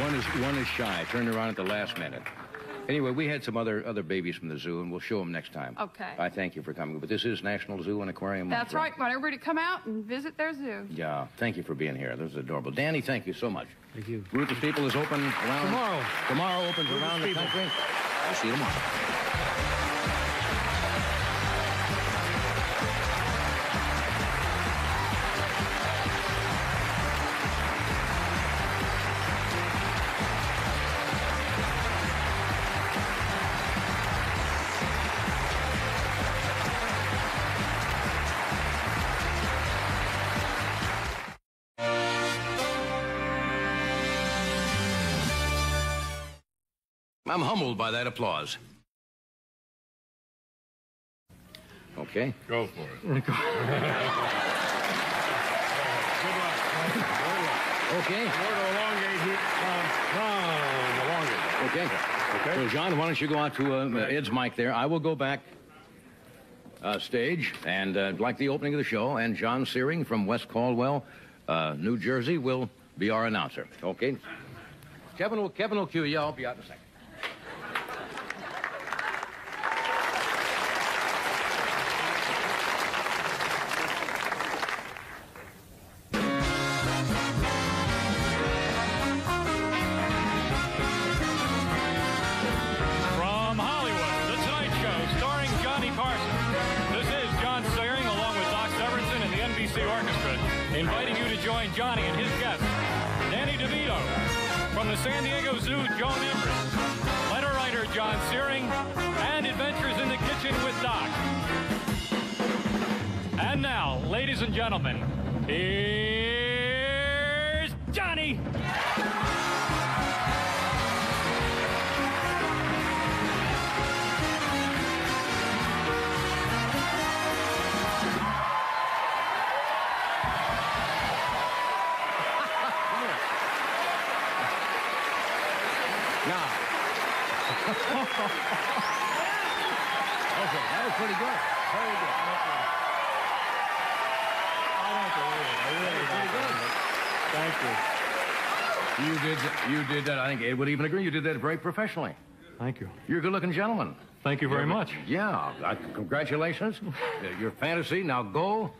One is one is shy. Turned around at the last minute. Anyway, we had some other other babies from the zoo, and we'll show them next time. Okay. I thank you for coming. But this is National Zoo and Aquarium. Month, That's right. Want everybody to come out and visit their zoo. Yeah, thank you for being here. This is adorable. Danny, thank you so much. Thank you. Ruthless People is open around Tomorrow. Tomorrow opens around the People. country. I'll see you tomorrow. I'm humbled by that applause. Okay. Go for it. Okay. Word elongate here. Um, um, elongate. Okay. Okay. So, John, why don't you go out to uh, Ed's mic there? I will go back uh, stage and uh, like the opening of the show, and John Searing from West Caldwell, uh, New Jersey, will be our announcer. Okay. Kevin will Kevin will cue you. I'll be out in a second. Thank you. You did. You did that. I think Ed would even agree. You did that very professionally. Thank you. You're a good-looking gentleman. Thank you very much. Yeah. Uh, congratulations. Uh, Your fantasy. Now go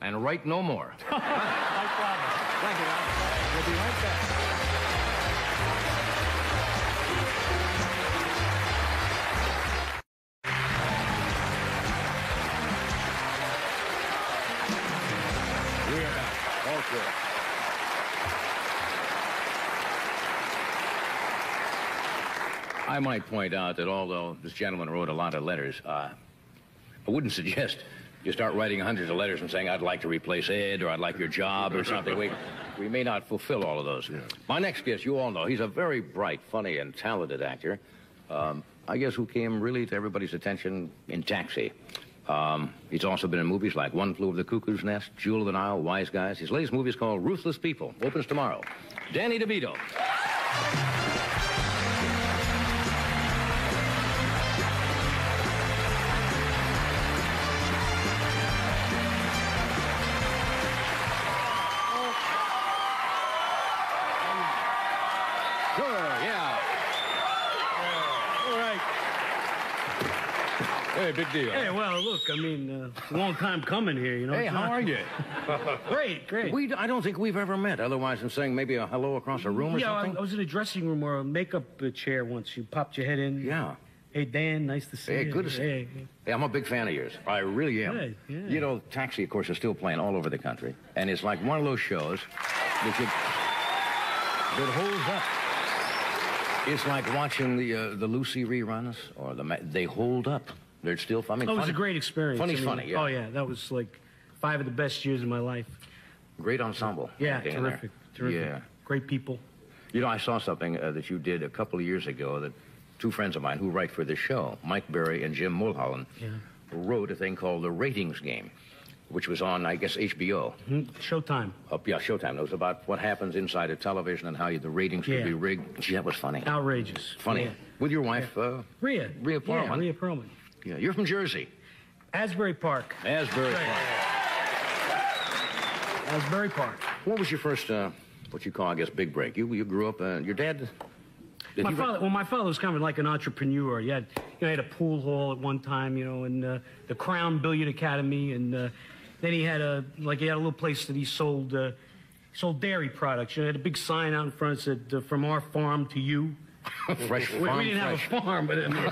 and write no more. I promise. Thank you. We'll be right back. I might point out that although this gentleman wrote a lot of letters, uh, I wouldn't suggest you start writing hundreds of letters and saying, I'd like to replace Ed or I'd like your job or something. We, we may not fulfill all of those. My next guest, you all know, he's a very bright, funny, and talented actor. Um, I guess who came really to everybody's attention in Taxi. Um, he's also been in movies like One Flew Over the Cuckoo's Nest, Jewel of the Nile, Wise Guys. His latest movie is called Ruthless People. Opens tomorrow. Danny DeVito. Hey, big deal. Hey, well, look, I mean, uh, it's a long time coming here, you know. Hey, It's how not- are you? Great, great. We, I don't think we've ever met. Otherwise, than saying maybe a hello across a room or something. yeah, I, something. I was in a dressing room or a makeup uh, chair once. You popped your head in. Yeah. Hey, Dan, nice to see you. Hey, you. good to see Hey, Hey, I'm a big fan of yours. I really am. Good, yeah. You know, Taxi, of course, is still playing all over the country, and it's like one of those shows that you, that holds up. It's like watching the uh, the Lucy reruns or the ma- they hold up. They're still funny. Oh, it was a great experience. Funny's I mean, funny. Yeah. Oh, yeah, that was like five of the best years of my life. Great ensemble. Yeah, terrific, terrific. Yeah. Great people. You know, I saw something uh, that you did a couple of years ago that two friends of mine who write for this show, Mike Barrie and Jim Mulholland, Yeah. wrote a thing called The Ratings Game, which was on, I guess, HBO. Mhm. Showtime. Oh, yeah, Showtime. It was about what happens inside of television and how you, the ratings Yeah. could be rigged. Gee, that was funny. Outrageous. Funny. Yeah. With your wife, uh, Rhea. Rhea Perlman. Yeah, Rhea Perlman. Yeah, you're from Jersey. Asbury Park. Asbury Park. Asbury Park. What was your first, uh, what you call, I guess, big break? You you grew up, uh, your dad? Did my father, well, my father was kind of like an entrepreneur. He had, you know, he had a pool hall at one time, you know, and uh, the Crown Billiard Academy, and uh, then he had a like he had a little place that he sold uh, sold dairy products. You know, he had a big sign out in front that said uh, "From our farm to you." fresh We, farm we didn't fresh. have a farm, but, I mean,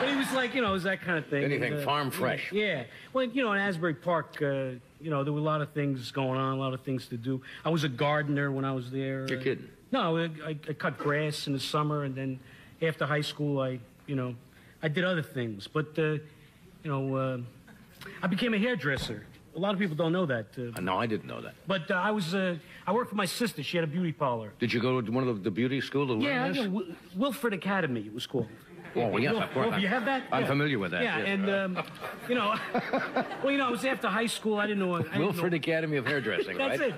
but he was like, you know, it was that kind of thing. Anything And, uh, farm fresh. Yeah. Well, you know, in Asbury Park, uh, you know, there were a lot of things going on, a lot of things to do. I was a gardener when I was there. You're kidding. No, I, I, I cut grass in the summer, and then after high school, I, you know, I did other things. But, uh, you know, uh, I became a hairdresser. A lot of people don't know that. Uh, Uh, No, I didn't know that. but uh, I was, uh, I worked for my sister. She had a beauty parlor. Did you go to one of the, the beauty school to learn Yeah, this? yeah, Wil- Wilfred Academy it was called. Oh, yes, Wil- of course. Wil- you have that? I'm Yeah. familiar with that. Yeah, yes. and um, you know, well, you know, it was after high school. I didn't know. I Wilfred know- Academy of Hairdressing, That's right? it.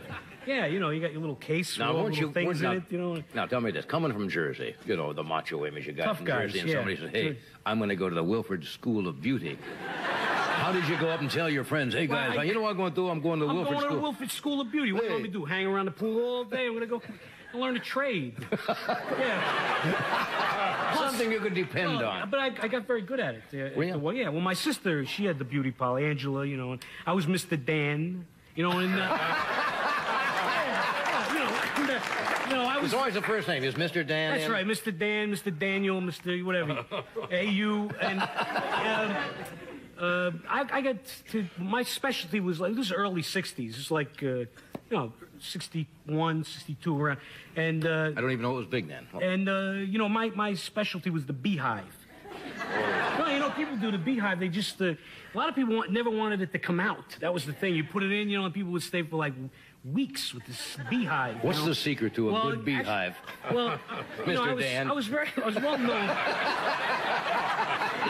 Yeah, you know, you got your little case with Now, all the little you things weren't- in it. You know, Now, tell me this: coming from Jersey, you know the macho image you got Tough from guys, Jersey, and yeah. somebody says, "Hey, I'm going to go to the Wilfred School of Beauty." How did you go up and tell your friends, "Hey Well, guys, I- you know what I'm going to do? I'm going to I'm Wilfred going to School." the Wilfred School of Beauty. What do you want me to do? Hang around the pool all day? I'm going to go and learn a trade. yeah. Something you could depend Well, on. But I, I got very good at it. Uh? Well, yeah. Well, my sister, she had the beauty parlor, Angela, you know, and I was Mr. Dan, you know, and, uh, yeah, you know, and, uh, I was. It's always the first name. Is Mr. Dan? That's in? right, Mr. Dan, Mr. Daniel, Mr. whatever, AU, and um, uh, I, I got to my specialty was like this early '60s. It's like uh, you know 61, 62 around, and uh, I don't even know it was big then. and uh, you know my my specialty was the beehive. Well, you know, people do the beehive. They just uh, a lot of people want, never wanted it to come out. That was the thing. You put it in, you know, and people would stay for like weeks with this beehive. What's know? the secret to a Well, good beehive? Well, you know, Mr. I was, Dan. I was very, I was well known.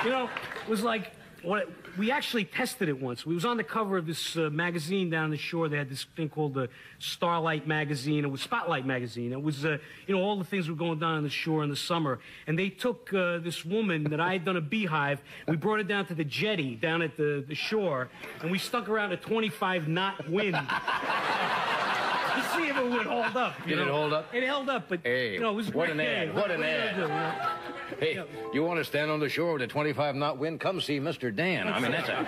you know, it was like what we actually tested it once. We was on the cover of this uh, magazine down the shore. They had this thing called the Starlight magazine. It was Spotlight magazine. It was, uh, you know, all the things were going down on the shore in the summer. And they took uh, this woman that I had done a beehive. We brought her down to the jetty down at the, the shore, and we stuck around a 25 knot wind. See if it would hold up. you Did it hold up? It held up, but Hey, you know, it was what an ad, what an ad. Hey, you want to stand on the shore with a 25 knot wind? Come see Mr. Dan. I mean, that's a.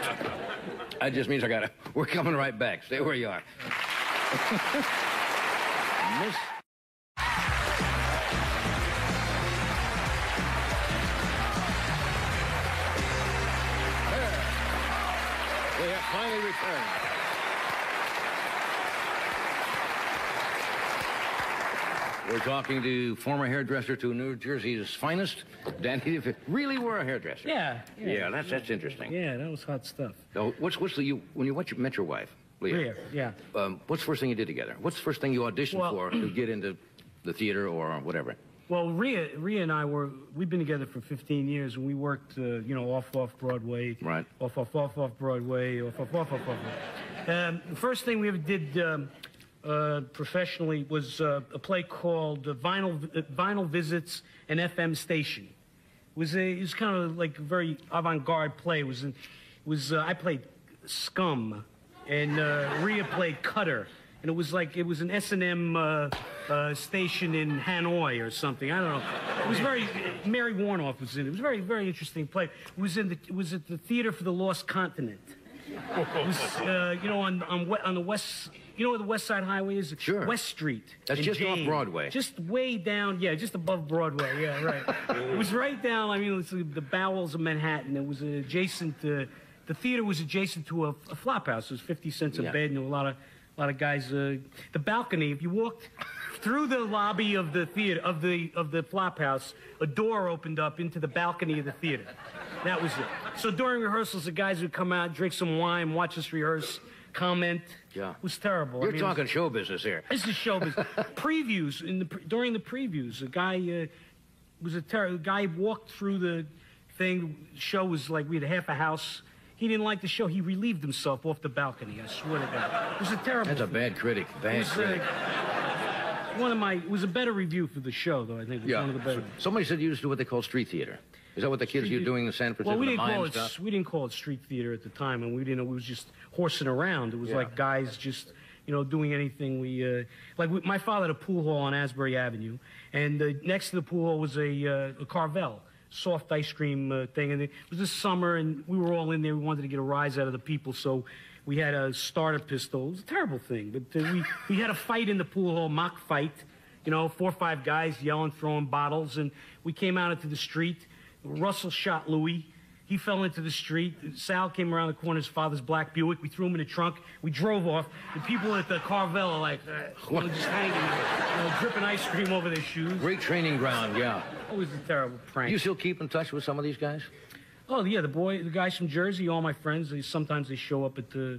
That just means I got to. We're coming right back. Stay where you are. Miss. We have finally returned. We're talking to former hairdresser to New Jersey's finest, Danny. If it really were a hairdresser. Yeah, yeah. Yeah, that's that's interesting. Yeah, that was hot stuff. So what's what's the you when you met your wife, Leah? Leah, yeah. Um, what's the first thing you did together? What's the first thing you auditioned Well- for to get into the theater or whatever? Well, Rhea, Rhea and I were we've been together for 15 years, and we worked, uh, you know, off off Broadway, Right. Off off off off Broadway, off off off off off. Um, the first thing we ever did um, uh, professionally was uh, a play called uh, Vinyl uh, Vinyl Visits an FM Station. It was a it was kind of like a very avant-garde play. It was it was uh, I played Scum, and Rhea played Cutter and it was like it was an S and M uh, station in Hanoi or something. I don't know. It was very Mary Woronov was in it. It was a very very interesting play. It was in the it was at the Theater for the Lost Continent. It was you know on on on the west. You know where the West Side Highway is? Sure. West Street. That's just off Broadway. Just way down, yeah, just above Broadway. Yeah, right. it was right down. I mean, it's the bowels of Manhattan. It was adjacent. to the theater was adjacent to a, a flop house. It was 50 cents a Yeah. bed, and there were a lot of a lot of guys. Uh, the balcony. If you walked through the lobby of the theater of the of the flop house, a door opened up into the balcony of the theater. That was it. So during rehearsals, the guys would come out, drink some wine, watch us rehearse, comment. Yeah. It was terrible. You're mean, it was- talking show business here. this is show business. previews in the during the previews, a guy uh, was a terrible guy walked through the thing. Show was like we had half a house. He didn't like the show. He relieved himself off the balcony. I swear to God, it was a terrible. That's a thing. bad critic. Bad was, uh, critic. one of my. It was a better review for the show, though. I think it was Yeah. one of the better. Somebody said you used to do what they call street theater. Is that what the kids Street are doing in San Francisco? Well, we didn't call it stuff? we didn't call it street theater at the time, and we didn't. know It was just horsing around. It was Yeah. like guys just you know doing anything. We uh, like we, my father had a pool hall on Asbury Avenue, and uh, next to the pool hall was a, uh, a Carvel soft ice cream uh, thing, and it was this summer, and we were all in there. We wanted to get a rise out of the people, so. We had a starter pistol. It was a terrible thing, but uh, we, we had a fight in the pool hall, mock fight. You know, four or five guys yelling, throwing bottles, and we came out into the street. Russell shot Louis. He fell into the street. Sal came around the corner, his father's black Buick. We threw him in the trunk. We drove off. The people at the Carvel are like, uh, just hanging, you know, dripping ice cream over their shoes. Great training ground, yeah. It was a terrible prank. Do you still keep in touch with some of these guys? Oh yeah, the boy, the guys from Jersey, all my friends. They, sometimes they show up at the,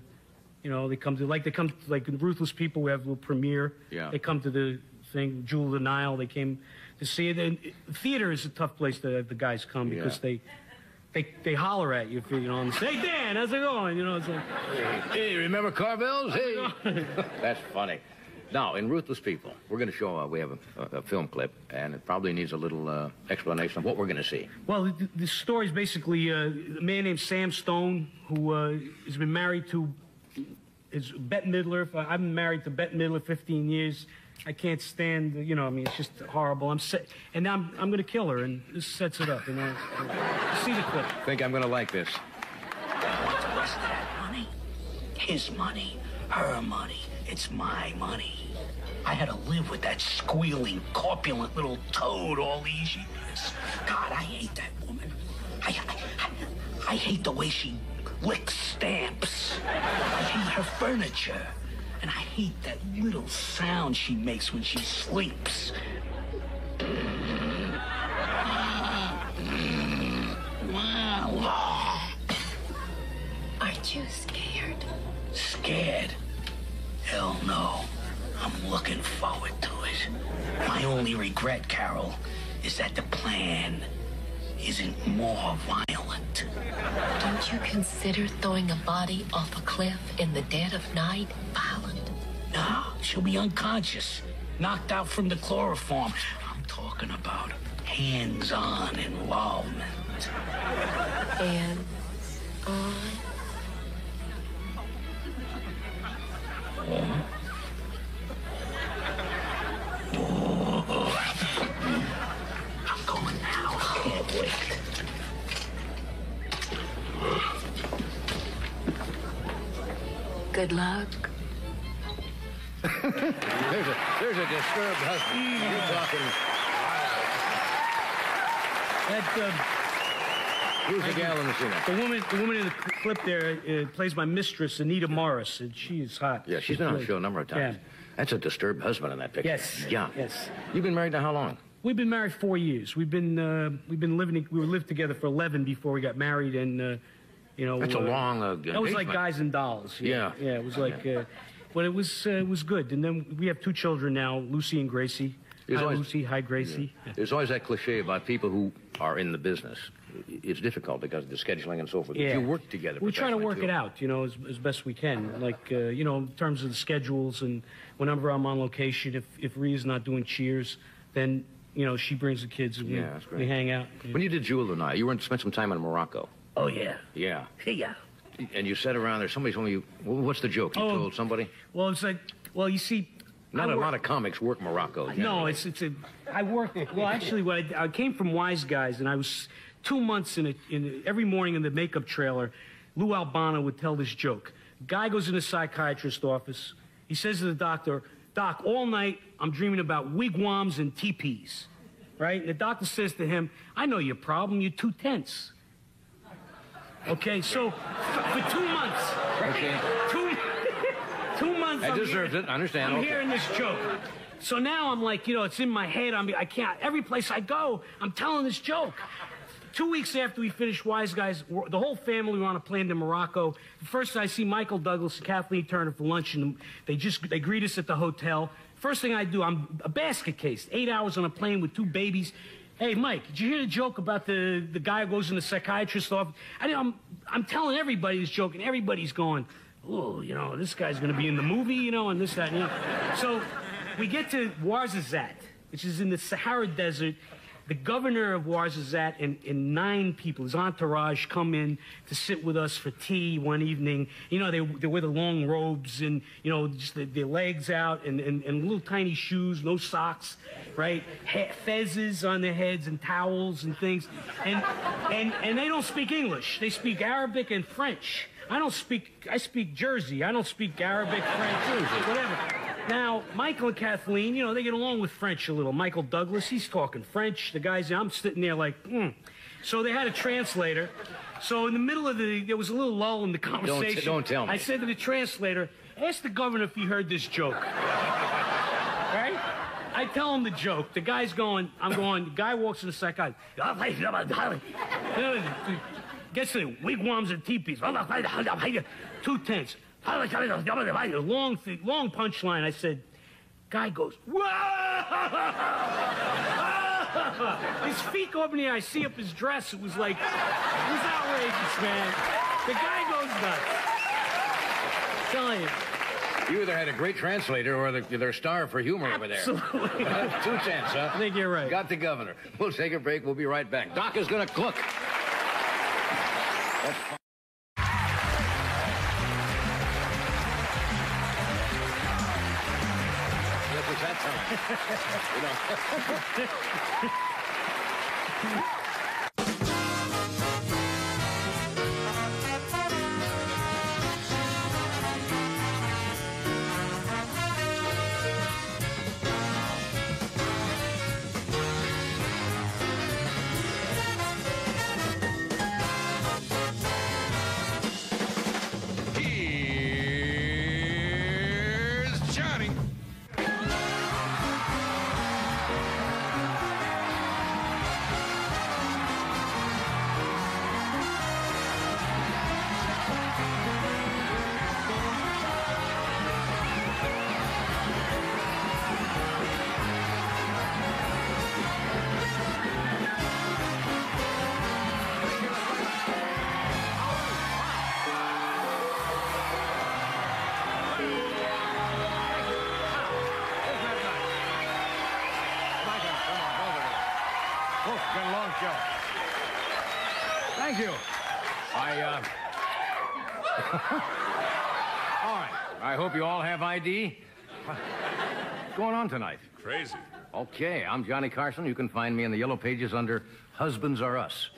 you know, they come to like they come to, like Ruthless People. We have a little premiere. Yeah. They come to the thing. Jewel of the Nile. They came to see it. And theater is a tough place to have the guys come because Yeah. they. They, they holler at you if you, you know, and say, hey, Dan, how's it going? You know, it's like, Hey, remember Carvel's? Hey. That's funny. Now, in Ruthless People, we're going to show, uh, we have a, a film clip, and it probably needs a little uh, explanation of what we're going to see. Well, the, the story is basically uh, a man named Sam Stone who uh, has been married to is Bette Midler. I've been married to Bette Midler 15 years. I can't stand, you know, I mean, it's just horrible. I'm set, and now I'm, I'm going to kill her, and this sets it up. You know, see the clip. think I'm going to like this. What was that money? His money, her money. It's my money. I had to live with that squealing, corpulent little toad all these years. God, I hate that woman. I, I, I, I hate the way she licks stamps. I hate her furniture. And I hate that little sound she makes when she sleeps. Wow. Aren't you scared? Scared? Hell no. I'm looking forward to it. My only regret, Carol, is that the plan isn't more violent. Don't you consider throwing a body off a cliff in the dead of night violent? No, she'll be unconscious, knocked out from the chloroform. I'm talking about hands-on involvement. And on. I'm going now. I can't wait. Good luck. There's a, there's a disturbed husband. You're talking. That, uh, Who's the gal in the scene? the woman, the woman in the clip there uh, plays my mistress, Anita Morris, and she is hot. Yeah, she's been on the show a number of times. Yeah. That's a disturbed husband in that picture. Yes, Yeah. yes. You've been married to how long? We've been married four years. We've been uh, we've been living we were lived together for eleven before we got married, and uh, you know That's a uh, long, uh, that was like guys and dolls. Yeah. yeah. It was like, uh, but it was uh, it was good. And then we have two children now, Lucy and Gracie. There's Hi, always- Lucy. Hi, Gracie. There's always that cliche about people who are in the business. It's difficult because of the scheduling and so forth. But Yeah. You work together. We try to work too. it out, you know, as, as best we can. Like, uh, you know, in terms of the schedules and whenever I'm on location, if, if Rhea's not doing cheers, then, you know, she brings the kids and we, Yeah, we hang out. When you did Jewel and I, you went spent some time in Morocco. Oh, yeah. Yeah. Yeah. And you sat around there. Somebody told me you. What's the joke? You Oh. told somebody. Well, it's like, well, you see. Not I a work- lot of comics work Morocco. No, it's it's a. I work well. Actually, what I, I came from Wise Guys, and I was two months in it. In every morning in the makeup trailer, Lou Albano would tell this joke. Guy goes in the psychiatrist office. He says to the doctor, "Doc, all night I'm dreaming about wigwams and teepees." Right? And the doctor says to him, "I know your problem. You're too tense." Okay, so for two months, Okay. two, two months. That I'm deserves hearing- it. I understand. I'm Okay. hearing this joke. So now I'm like, you know, it's in my head. I'm, I can't. Every place I go, I'm telling this joke. Two weeks after we finished Wise Guys, the whole family were on a plane to Morocco. First, I see Michael Douglas and Kathleen Turner for lunch, and they just they greet us at the hotel. First thing I do, I'm a basket case. Eight hours on a plane with two babies. Hey, Mike, did you hear the joke about the, the guy who goes in the psychiatrist's office? I, I'm, I'm telling everybody this joke, and everybody's going, oh, you know, this guy's going to be in the movie, you know, and this, that, and the other. So we get to Ouarzazate, which is in the Sahara Desert. The governor of Ouarzazate and, and nine people, his entourage, come in to sit with us for tea one evening. You know, they, they wear the long robes and, you know, just the, their legs out and, and, and little tiny shoes, no socks, right? He- fezzes on their heads and towels and things. And, and, and they don't speak English. They speak Arabic and French. I don't speak, I speak Jersey. I don't speak Arabic, French, whatever. Now, Michael and Kathleen, you know, they get along with French a little. Michael Douglas, he's talking French. The guys, I'm sitting there like, hmm. So they had a translator. So in the middle of the, there was a little lull in the conversation. don't tell me. I said to the translator, ask the governor if he heard this joke. right? I tell him the joke. The guy's going, I'm going, the guy walks in the psychiatrist. Gets to the wigwams and teepees. Two tents. Long, long punchline. I said, guy goes, Whoa! his feet go up in the air. I see up his dress. It was like, it was outrageous, man. The guy goes nuts. Telling you. You either had a great translator or the, they're starved for humor over there. Absolutely. Two cents, huh? I think you're right. Got the governor. We'll take a break. We'll be right back. Doc is going to cook. That's fine. Yes, it's that time. You know. ID. What's going on tonight? Crazy. Okay, I'm Johnny Carson. You can find me in the Yellow Pages under Husbands Are Us.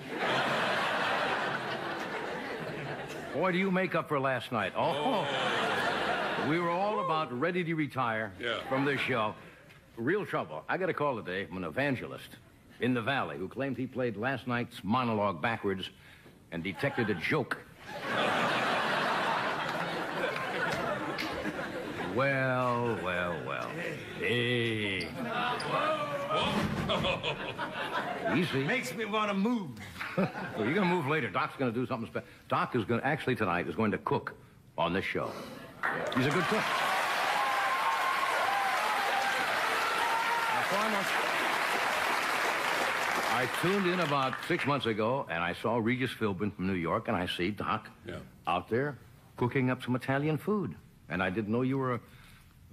Boy, do you make up for last night. Oh. oh. We were all about ready to retire Yeah. from this show. Real trouble. I got a call today from an evangelist in the valley who claimed he played last night's monologue backwards and detected a joke. Well, well, well. Hey. Easy. Makes me want to move. Well, you're going to move later. Doc's going to do something special. Doc is going to, actually tonight, is going to cook on this show. He's a good cook. I tuned in about six months ago, and I saw Regis Philbin from New York, and I see Doc Yeah. out there cooking up some Italian food. And I didn't know you were a,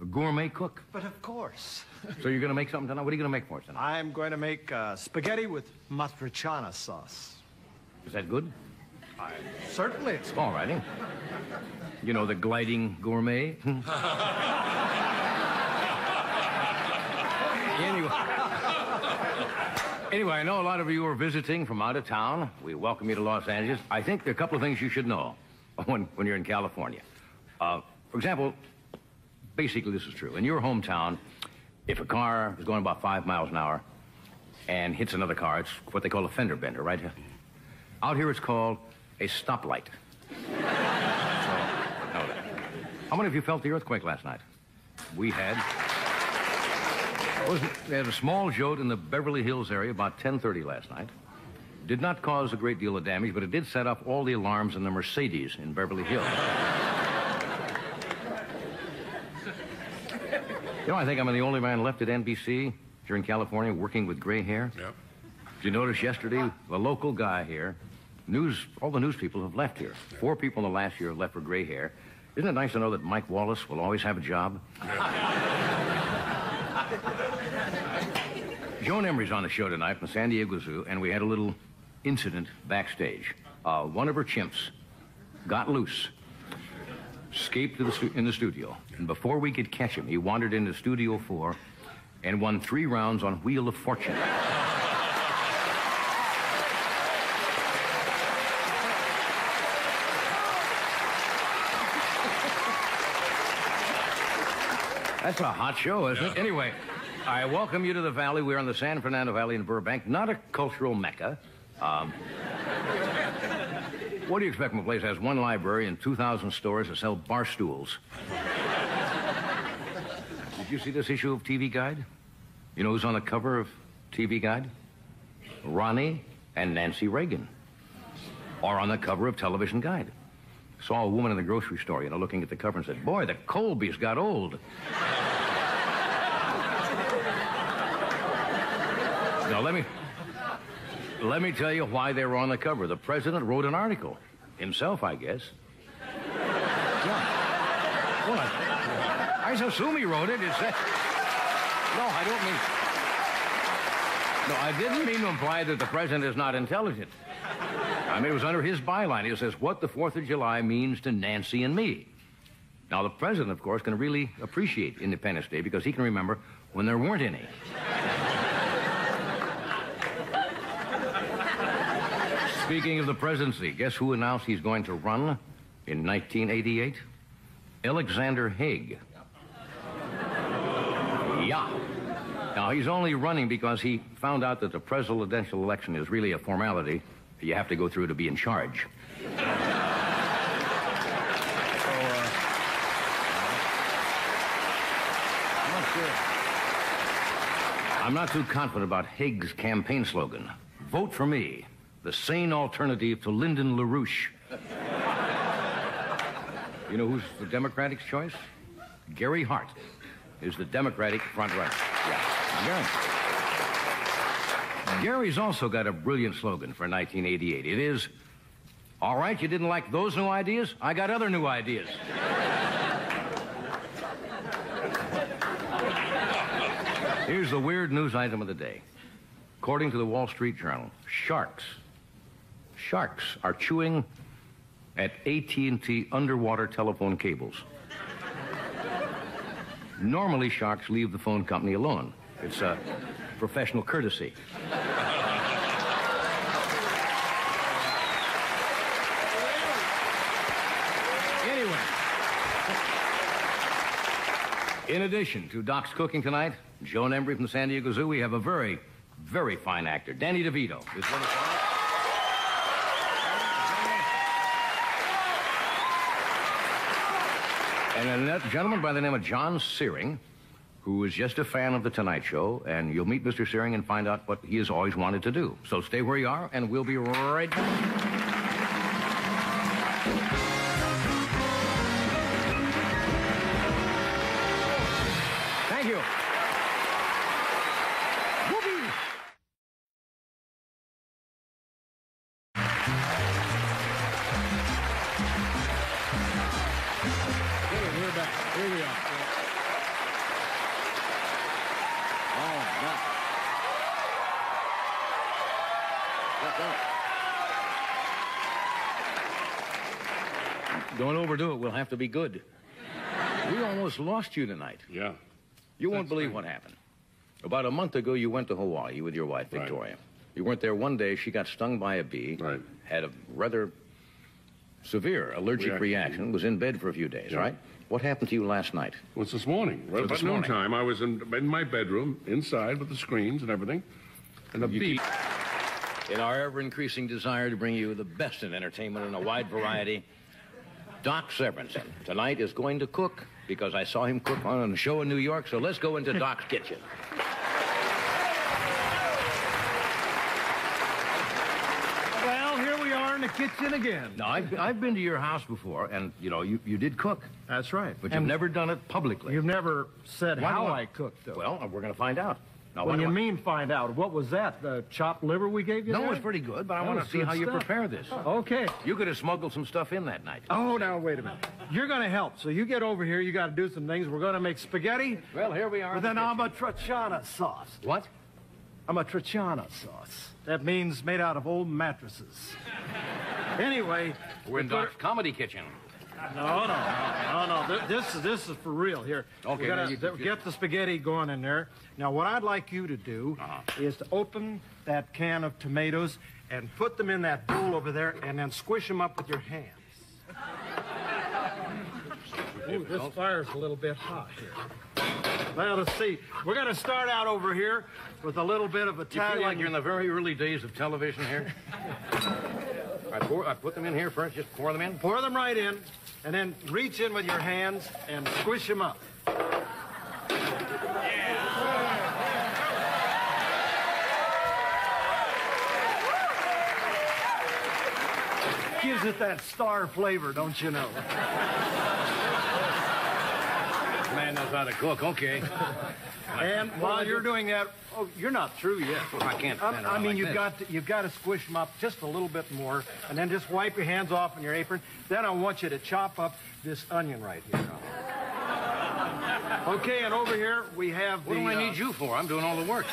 a gourmet cook. But of course. So you're going to make something tonight? What are you going to make for us tonight? I'm going to make uh, spaghetti with matriciana sauce. Is that good? Certainly it's All righty. You know, the gliding gourmet? anyway. Anyway, I know a lot of you are visiting from out of town. We welcome you to Los Angeles. I think there are a couple of things you should know when, when you're in California. Uh, for example, basically this is true. In your hometown, if a car is going about five miles an hour and hits another car, it's what they call a fender bender, right? Out here it's called a stoplight. How many of you felt the earthquake last night? We had. They had a small jolt in the Beverly Hills area about 10:30 last night. Did not cause a great deal of damage, but it did set off all the alarms in the Mercedes in Beverly Hills. You know, I think I'm the only man left at NBC here in California working with gray hair. Yep. Did you notice yesterday, the local guy here, news, all the news people have left here. Four people in the last year have left for gray hair. Isn't it nice to know that Mike Wallace will always have a job? Joan Embry's on the show tonight from San Diego Zoo, and we had a little incident backstage. Uh, one of her chimps got loose, escaped to the in the studio, and before we could catch him, he wandered into Studio 4 and won three rounds on Wheel of Fortune. That's a hot show, isn't it? Anyway, I welcome you to the Valley. We're in the San Fernando Valley in Burbank, not a cultural mecca. Um, what do you expect from a place that has one library and 2,000 stores that sell bar stools? Did you see this issue of TV Guide? You know who's on the cover of TV Guide? Ronnie and Nancy Reagan are on the cover of Television Guide. Saw a woman in the grocery store, you know, looking at the cover and said, Boy, the Colbys got old. now, let me. Let me tell you why they were on the cover. The president wrote an article. Himself, I guess. Yeah. Well, I, I assume he wrote it. It said. No, I don't mean. No, I didn't mean to imply that the president is not intelligent. I mean, it was under his byline. It says, What the 4th of July means to Nancy and me. Now, the president, of course, can really appreciate Independence Day because he can remember when there weren't any. Speaking of the presidency, guess who announced he's going to run in 1988? Alexander Haig. Yeah. Now, he's only running because he found out that the presidential election is really a formality. You have to go through to be in charge. Uh, I'm not. I'm not too confident about Haig's campaign slogan. Vote for me, the sane alternative to Lyndon LaRouche. you know who's the Democratic choice? Gary Hart is the Democratic frontrunner. Yeah, Gary. Gary's also got a brilliant slogan for 1988. It is, all right, you didn't like those new ideas? I got other new ideas. Here's the weird news item of the day. According to the Wall Street Journal, sharks, sharks are chewing at AT&T underwater telephone cables. Normally, sharks leave the phone company alone. It's a professional courtesy. Anyway. In addition to Doc's cooking tonight, Joan Embry from the San Diego Zoo, we have a very, very fine actor, Danny DeVito. is with us tonight. And a gentleman by the name of John Searing, who is just a fan of The Tonight Show, and you'll meet Mr. Searing and find out what he has always wanted to do. So stay where you are, and we'll be right back. To be good. We almost lost you tonight. Yeah. You won't believe what happened. About a month ago, you went to Hawaii with your wife, Victoria. Right. You weren't there one day. She got stung by a bee. Right. Had a rather severe allergic Reaction. reaction. Was in bed for a few days, Yeah. right? What happened to you last night? Well, it's this morning. Right So about this morning. noontime, I was in, in my bedroom, inside with the screens and everything. And a You bee. In our ever increasing desire to bring you the best in entertainment and a wide variety, Doc Severinsen tonight is going to cook because I saw him cook on a show in New York. So let's go into Doc's kitchen. Well, here we are in the kitchen again. Now, I've, I've been to your house before, and, you know, you, you did cook, That's right. but you've And never done it publicly. You've never said Why how don't- I cooked, though. Well, we're going to find out. Now, what do you I- mean find out? What was that? The chopped liver we gave you? No, there? it's pretty good, but I want to see how you prepare this. Okay. You could have smuggled some stuff in that night. Oh, now wait a minute. You're going to help. So you get over here. You got to do some things. We're going to make spaghetti Well, here we are. with an amatriciana sauce. What? Amatriciana sauce. That means made out of old mattresses. Anyway, We're in Doc's comedy kitchen. No, no, no, no, no. Th- This, this is for real here. Okay, gotta now you- get the spaghetti going in there. Now, what I'd like you to do Uh-huh. is to open that can of tomatoes and put them in that bowl over there and then squish them up with your hands. Ooh, this fire's a little bit hot here. Well, let's see. We're going to start out over here with a little bit of You Italian. feel like you're in the very early days of television here? I, pour, I put them in here first, just pour them in. Pour them right in, and then reach in with your hands and squish them up. Gives it that star flavor, don't you know? Man knows how to cook, okay. And while you're doing that, oh, you're not through yet. I can't stand I, I around mean, like you've this. got to, you've got to squish them up just a little bit more, and then just wipe your hands off on your apron. Then I want you to chop up this onion right here. Okay, and over here we have What the. do I uh, need you for? I'm doing all the work.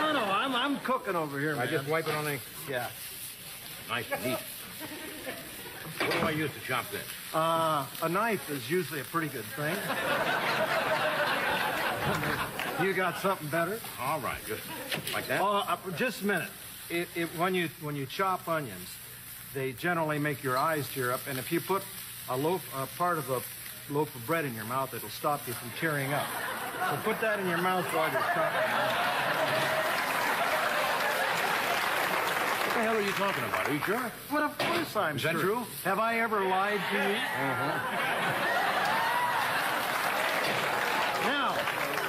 No, no, I'm I'm cooking over here, I man. just wipe it on the... yeah. Nice and neat. What do I use to chop this? Uh, a knife is usually a pretty good thing. you got something better? All right, just like that? Oh, uh, just a minute. It, it, when you when you chop onions, they generally make your eyes tear up, and if you put a loaf, a part of a loaf of bread in your mouth, it'll stop you from tearing up. So put that in your mouth while you're chopping. What the hell are you talking about? Are you sure? But of course I'm Is that sure. true? Have I ever lied to you? Now,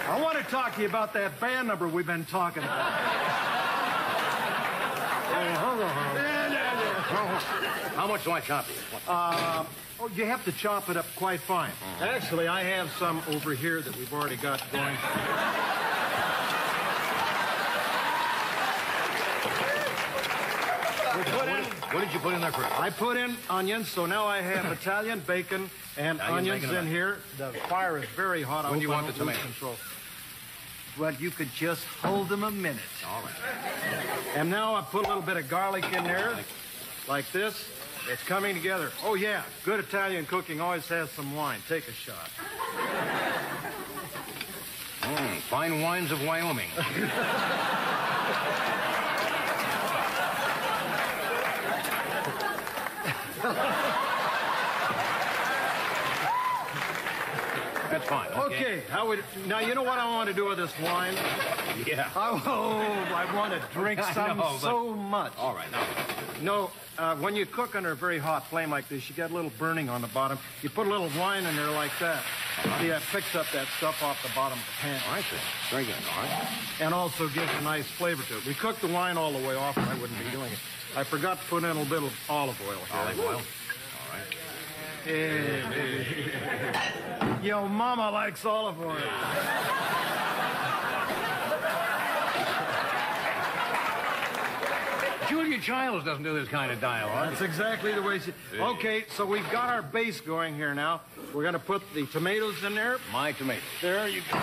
I want to talk to you about that band number we've been talking about. How much do I chop you? Uh, oh, you have to chop it up quite fine. Actually, I have some over here that we've already got going. We put in, What did you put in there first? I put in onions, so now I have Italian bacon and Italian onions in here. The fire is very hot. I When do you hope I want the don't lose tomatoes? Control. Well, you could just hold them a minute. All right. And now I put a little bit of garlic in there, like this. It's coming together. Oh, yeah. Good Italian cooking always has some wine. Take a shot. Mm, fine wines of Wyoming. That's fine. Okay, how would now you know what I want to do with this wine? Yeah. Oh, I want to drink some know, but- so much. All right, now. No, uh, when you cook under a very hot flame like this, you get a little burning on the bottom. You put a little wine in there like that. See, that picks up that stuff off the bottom of the pan. All right, sir. Very good. All right. And also gives a nice flavor to it. We cooked the wine all the way off, or I wouldn't be doing it. I forgot to put in a little bit of olive oil here. Olive oil. All right. Eh, Yo, mama likes olive oil. Julia Childs doesn't do this kind of dialogue. That's exactly the way she. Okay, so we've got our base going here now. We're going to put the tomatoes in there. My tomatoes. There you go.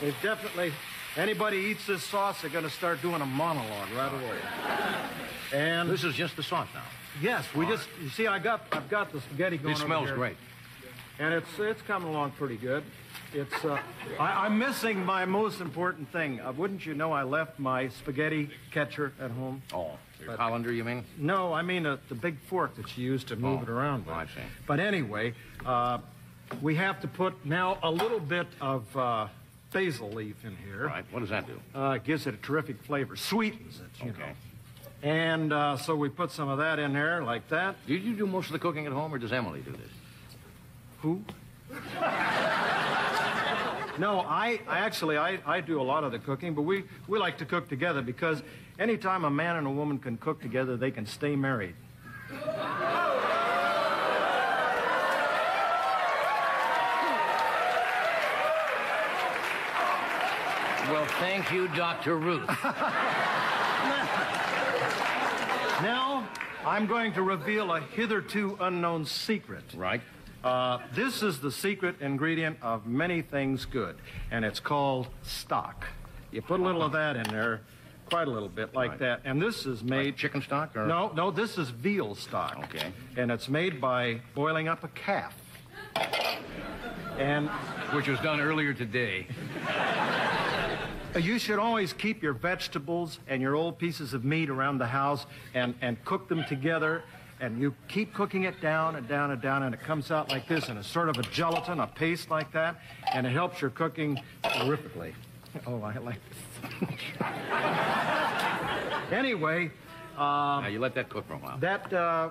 They've definitely. Anybody eats this sauce, they're going to start doing a monologue right away. And This is just the sauce now. yes, we just. You see, I got. I've got the spaghetti going. It smells great. And it's it's coming along pretty good. It's uh, I, I'm missing my most important thing. Uh, wouldn't you know? I left my spaghetti catcher at home. Oh, your colander, you mean? No, I mean uh, the big fork that you use to move Oh, it around. With. I see. But anyway, uh, we have to put now a little bit of uh, basil leaf in here. Right. What does that do? Uh, it gives it a terrific flavor, sweetens it. You Okay. know. And uh, so we put some of that in there like that. Did you do most of the cooking at home, or does Emily do this? Who? No, I, I actually I, I do a lot of the cooking, but we, we like to cook together because anytime a man and a woman can cook together, they can stay married. Well, thank you, Dr. Ruth. Now, I'm going to reveal a hitherto unknown secret. right. Uh, this is the secret ingredient of many things good, and it's called stock. You put a little of that in there, quite a little bit like Right. that, and this is made. Like chicken stock, or No, no, this is veal stock. Okay. And it's made by boiling up a calf. And which was done earlier today. you should always keep your vegetables and your old pieces of meat around the house and, and cook them together. And you keep cooking it down and down and down, and it comes out like this in a sort of a gelatin, a paste like that, and it helps your cooking terrifically. Oh, I like this. anyway, now, you let that cook for a while. that uh,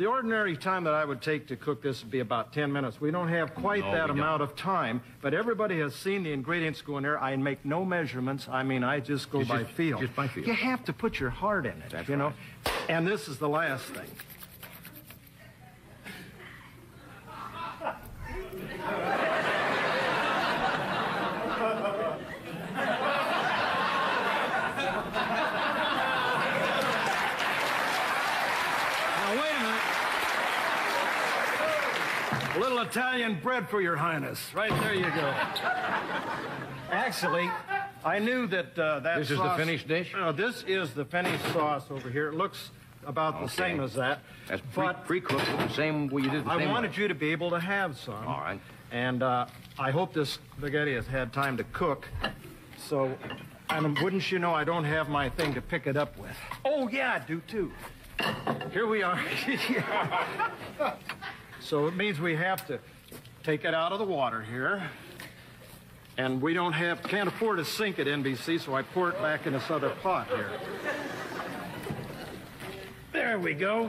the ordinary time that I would take to cook this would be about 10 minutes. We don't have quite No, that we don't. amount of time, but everybody has seen the ingredients go in there. I make no measurements. I mean, I just go It's by just- feel. just by feel. You have to put your heart in it, That's you know. And this is the last thing. Now, wait a minute. A little Italian bread for your highness. Right there you go. Actually, I knew that uh, that This is the finished dish? No, this is the finished sauce over here. It looks about the same as that. That's pre- but pre-cooked, the same way you did the I wanted way. you to be able to have some. All right. And uh, I hope this spaghetti has had time to cook. So, and wouldn't you know, I don't have my thing to pick it up with. Oh, yeah, I do too. Here we are. so it means we have to take it out of the water here. And we don't have, can't afford to sink at NBC, so I pour it back in this other pot here. There we go.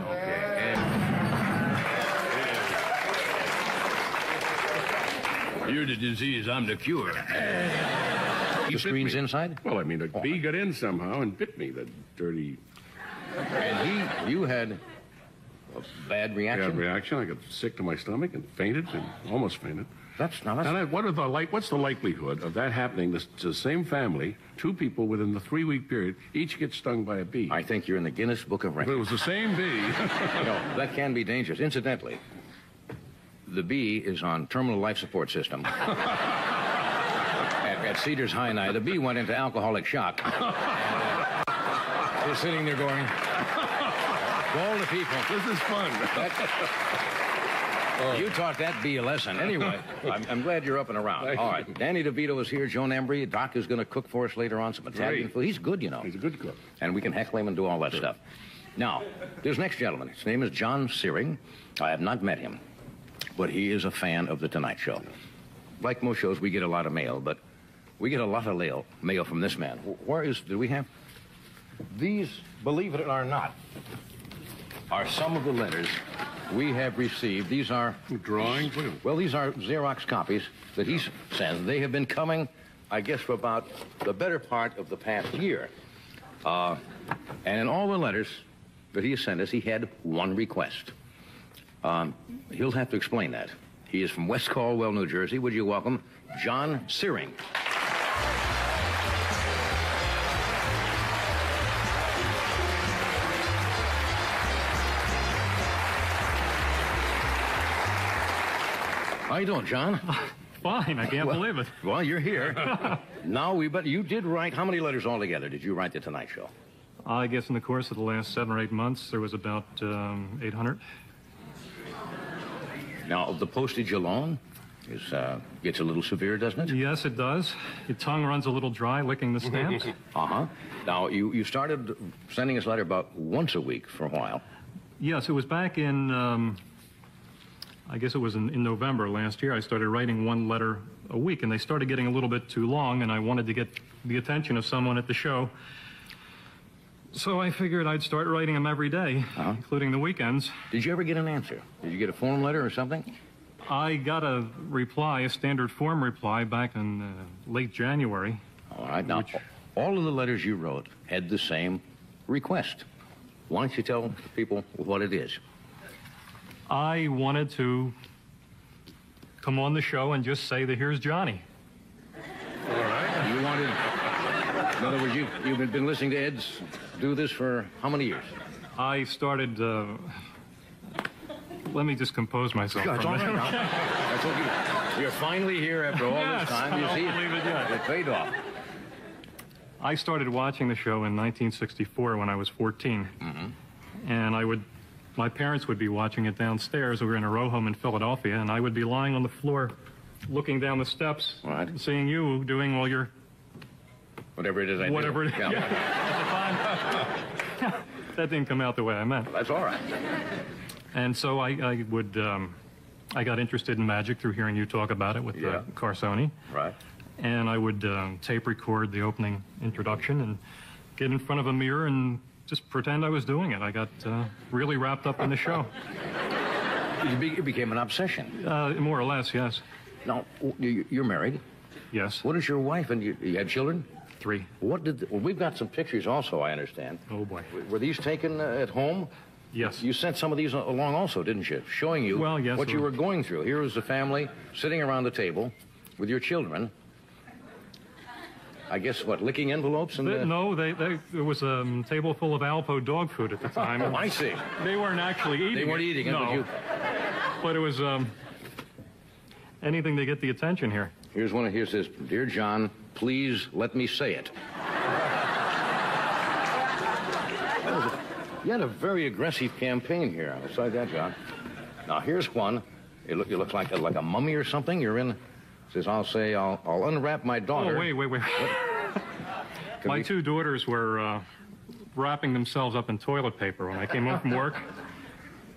You're the disease, I'm the cure. the screen's me. inside? Well, I mean, a oh, bee got in somehow and bit me, the dirty And he, you had a bad bad reaction? reaction. I got sick to my stomach and fainted and almost fainted. That's, not. Now, that- what are the like? What's the likelihood of that happening to, to the same family? Two people within the three-week period, each get stung by a bee. I think you're in the Guinness Book of if it was the same bee, no, that can be dangerous. Incidentally, the bee is on terminal life support system. at, at Cedars-Sinai, the bee went into alcoholic shock. And, uh, is sitting there going, all the people. this is fun. You taught that bee a lesson. Anyway, I'm, I'm glad you're up and around. Thank All you. right. Danny DeVito is here. Joan Embry. Doc is going to cook for us later on some Italian Great. food. He's good, you know. He's a good cook. and we can heckle him and do all that stuff. Now, this next gentleman, his name is John Searing. I have not met him, but he is a fan of The Tonight Show. Like most shows, we get a lot of mail, but we get a lot of mail, mail from this man. Wh- Where is, do we have? These, believe it or not, are some of the letters we have received. These are Drawings. Look at 'em. well, these are Xerox copies that he sends. They have been coming, I guess, for about the better part of the past year. Uh, and in all the letters that he has sent us, he had one request. Um, he'll have to explain that. He is from West Caldwell, New Jersey. Would you welcome John Searing? How you doing, John? Fine, I can't Well- believe it. Well, you're here. now we but you did write how many letters altogether did you write the Tonight Show? I guess in the course of the last seven or eight months, there was about um, 800. Now the postage alone is uh, gets a little severe, doesn't it? Yes, it does. Your tongue runs a little dry licking the stamps. Uh huh. Now you you started sending us letter about once a week for a while. yes, it was back in, um, I guess it was in, in November last year. I started writing one letter a week, and they started getting a little bit too long, and I wanted to get the attention of someone at the show. So I figured I'd start writing them every day, including the weekends. Did you ever get an answer? Did you get a form letter or something? I got a reply, a standard form reply, back in uh, late January. All right. Now all of the letters you wrote had the same request. Why don't you tell people what it is? I wanted to come on the show and just say that here's Johnny. All right. You wanted. In other words, you you've been listening to Ed's do this for how many years? I started. Uh, let me just compose myself. That's for a minute. That's okay. You're finally here after all Yes, this time. You I see, believe it yet. It paid off. I started watching the show in 1964 when I was 14, and I would. My parents would be watching it downstairs. We were in a row home in Philadelphia, and I would be lying on the floor, looking down the steps, Right. seeing you doing all your Whatever it is I do. whatever. it- Yeah. At the time, that didn't come out the way I meant. That's all right. And so I, I would, um, I got interested in magic through hearing you talk about it with Yeah. uh, Carsoni. Right. And I would um, tape record the opening introduction and get in front of a mirror and just pretend I was doing it. I got uh, really wrapped up in the show. It, became an obsession. Uh, more or less, yes. Now you- you're married. Yes. What is your wife and you, you had children? Three. What did? well, we've got some pictures also. I understand. Oh boy. Were these taken uh, at home? Yes. You sent some of these along also, didn't you? Showing you Well, yes, what you were going through. Here was the family sitting around the table with your children. I guess what, licking envelopes and. They- uh, no, they, they, there was a um, table full of Alpo dog food at the time. Oh, I see. They weren't actually eating They weren't it. eating it, no. but you. But it was um, anything to get the attention here. Here's one. Here's this. Dear John, please let me say it. A- you had a very aggressive campaign here. Besides that, John. Now here's one. You look, you look like a, like a mummy or something. You're in. Says I'll say I'll I'll unwrap my daughter. Oh, wait, wait, wait. My we- two daughters were uh, wrapping themselves up in toilet paper when I came home from work.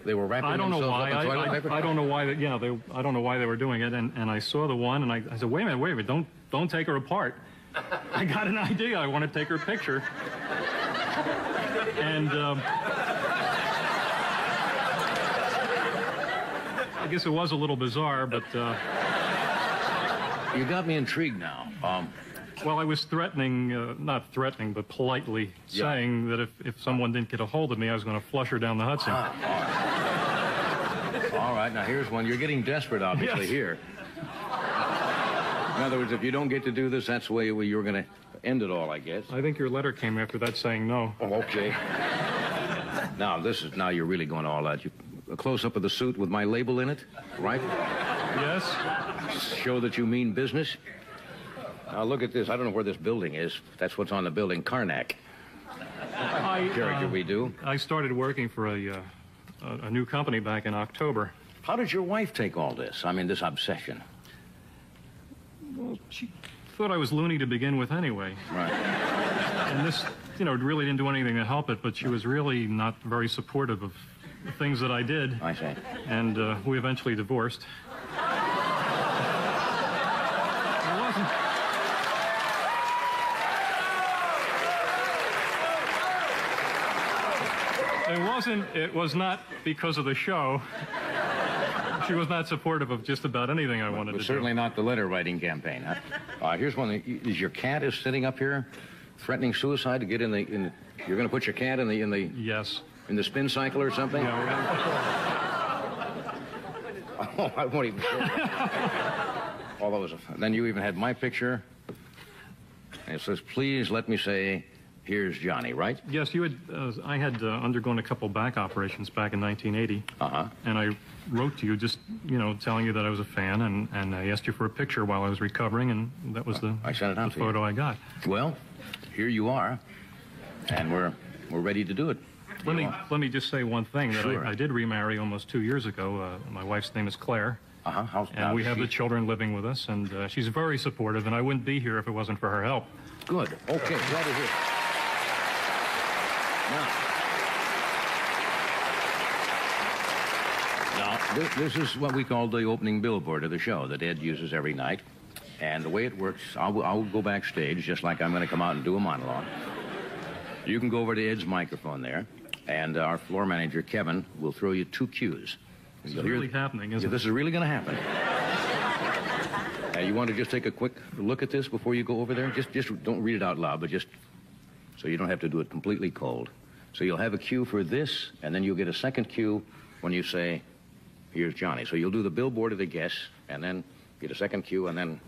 They were wrapping I don't know themselves why. up in I, toilet I, paper? I don't know why. That, yeah, they. I don't know why they were doing it. And, and I saw the one, and I, I said, "Wait a minute, wait a minute! Don't don't take her apart." I got an idea. I want to take her picture. And um, I guess it was a little bizarre, but uh, You got me intrigued now. Um, well, I was threatening, uh, not threatening, but politely Yeah. saying that if, if someone didn't get a hold of me, I was going to flush her down the Hudson. all, right. all right, Now here's one. You're getting desperate, obviously Yes. here. In other words, if you don't get to do this, that's the way you're going to end it all, I guess. I think your letter came after that saying no. Oh, okay. now this is now you're really going all out. You, a close up of the suit with my label in it, right? Yes? Show that you mean business. Now look at this. I don't know where this building is. That's what's on the building. Karnak. I, Character uh, we do. I started working for a, uh, a, a new company back in October. How did your wife take all this? I mean, this obsession. Well, she thought I was loony to begin with anyway. Right. And this, you know, really didn't do anything to help it, but she was really not very supportive of the things that I did. I see. And uh, we eventually divorced. It wasn't. It wasn't, it was not because of the show. She was not supportive of just about anything I wanted to certainly do. Certainly not the letter writing campaign. Huh? Uh, here's one. Is your cat is sitting up here, threatening suicide to get in the in? The, you're going to put your cat in the in the Yes. in the spin cycle or something? Yeah, Oh, I won't even. All those. Then you even had my picture. And it says, "Please let me say, Here's Johnny, right? Yes, you had. Uh, I had uh, undergone a couple back operations back in 1980. Uh huh. And I wrote to you, just you know, telling you that I was a fan, and, and I asked you for a picture while I was recovering, and that was the, I sent it out the to you. photo I got. Well, here you are, and we're we're ready to do it. Let me let me just say one thing that Sure. I, I did remarry almost two years ago. Uh, my wife's name is Claire. Uh huh. How's And we have she- the children living with us, and uh, she's very supportive, and I wouldn't be here if it wasn't for her help. Good. Okay. Glad to hear. Now, this, this is what we call the opening billboard of the show that Ed uses every night. And the way it works, I'll, I'll go backstage just like I'm going to come out and do a monologue. You can go over to Ed's microphone there, and our floor manager, Kevin, will throw you two cues. This is really happening, isn't this it? is really going to happen. Uh, you want to just take a quick look at this before you go over there? Just, just don't read it out loud, but just so you don't have to do it completely cold. So you'll have a cue for this, and then you'll get a second cue when you say, "Here's Johnny." So you'll do the billboard of the guess, and then get a second cue, and then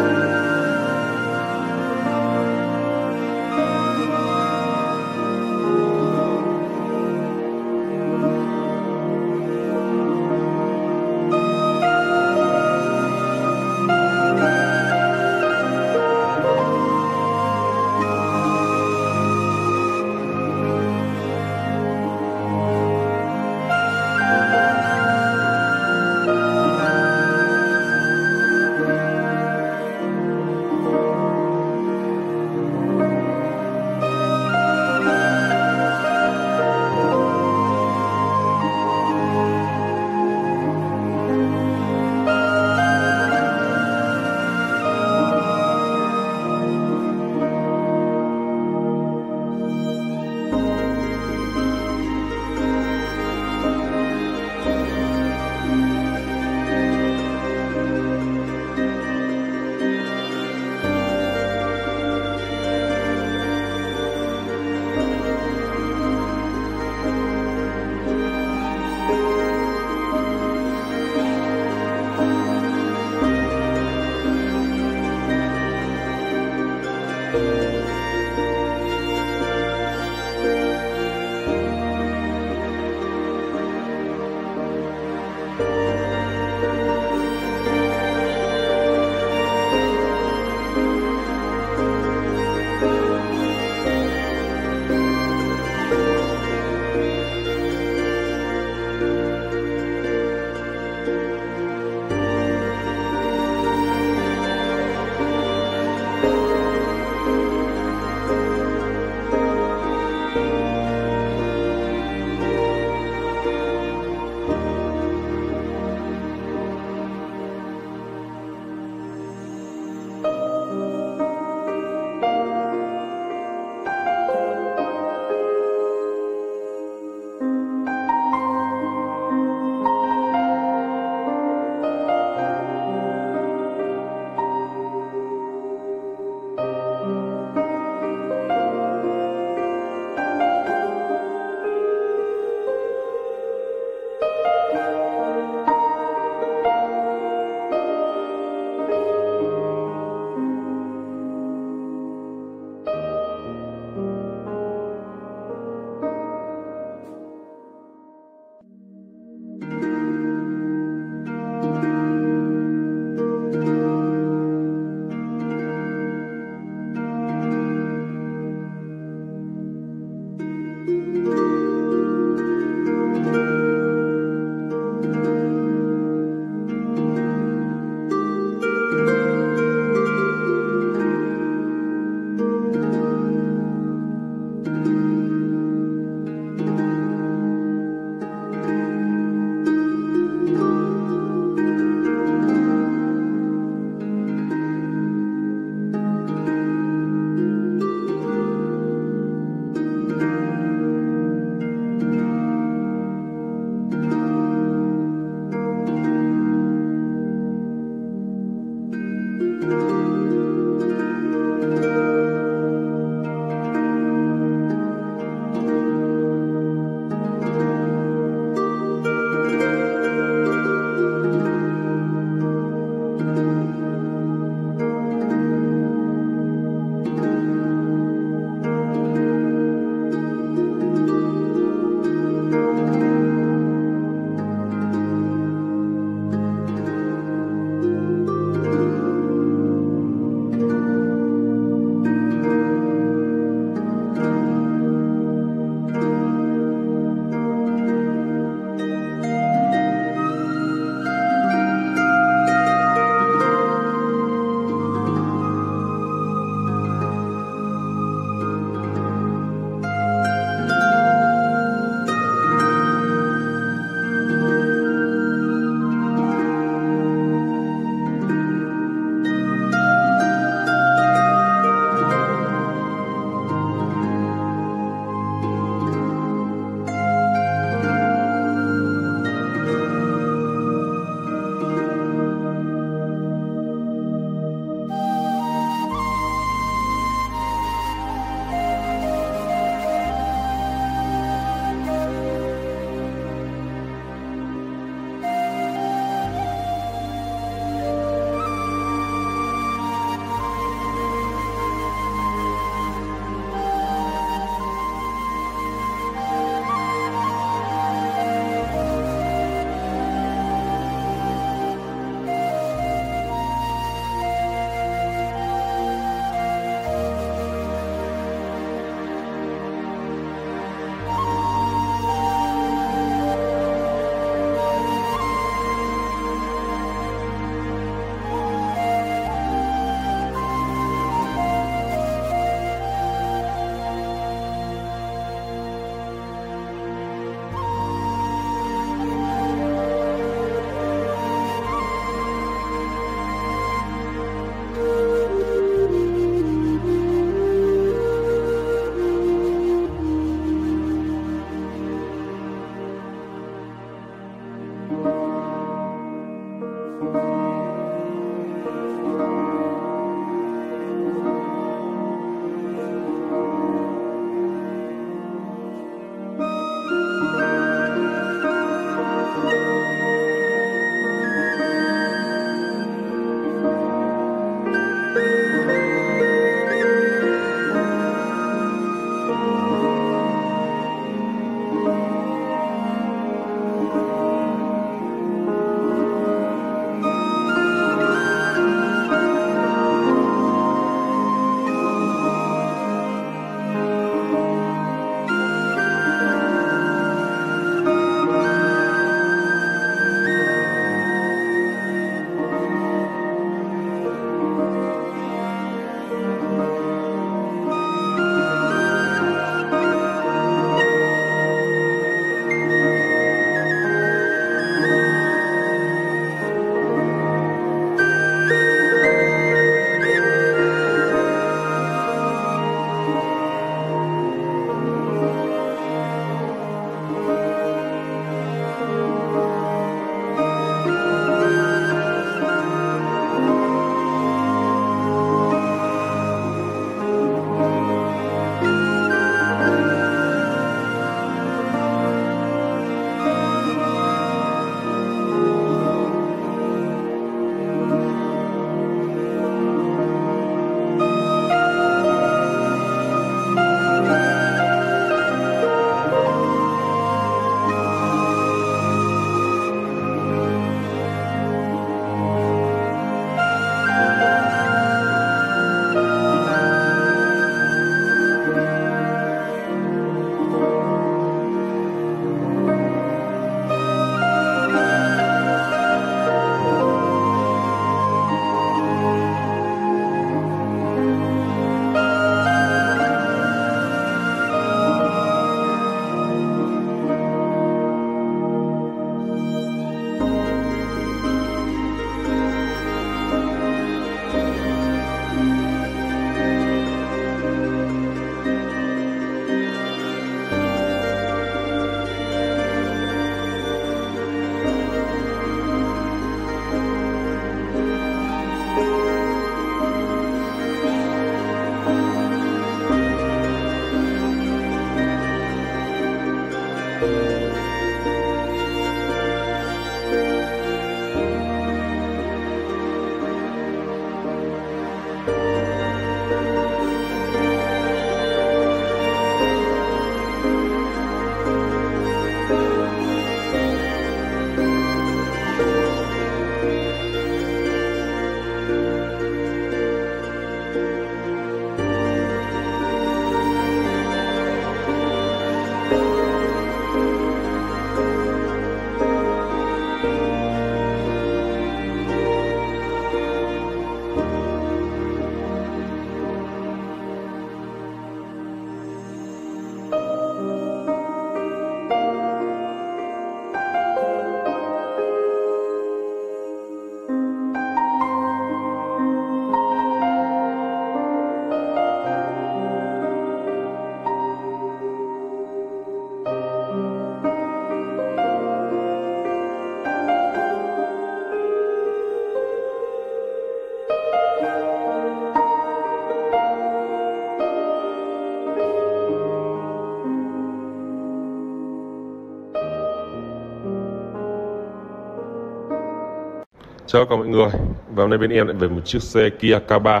Chào cả mọi người. Và hôm nay bên em lại về một chiếc xe Kia K3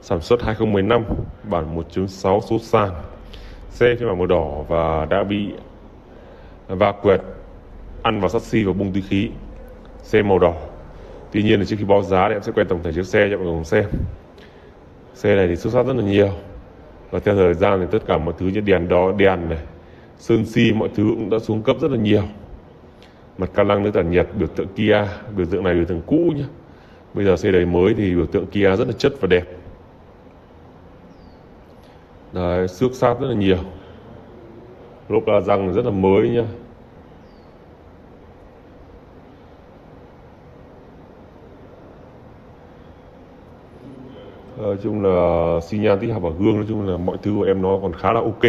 Sản xuất 2015 Bản 1.6 số sàn. Xe phiên bản màu đỏ và đã bị va quẹt, Ăn vào sắt xi và bung túi khí. Xe màu đỏ. Tuy nhiên là trước khi báo giá thì em sẽ quay tổng thể chiếc xe cho mọi người cùng xem. Xe này thì xuất sắc rất là nhiều. Và theo thời gian thì tất cả mọi thứ như đèn đó đèn này, Sơn xi mọi thứ cũng đã xuống cấp rất là nhiều mặt ca lăng nước tản nhiệt biểu tượng Kia biểu tượng này biểu tượng cũ nhé bây giờ xe đầy mới thì biểu tượng Kia rất là chất và đẹp. Đấy, xước sát rất là nhiều. Lốp la răng rất là mới nhá. Nói chung là xi nhan tích hợp ở gương nói chung là mọi thứ của em nó còn khá là ok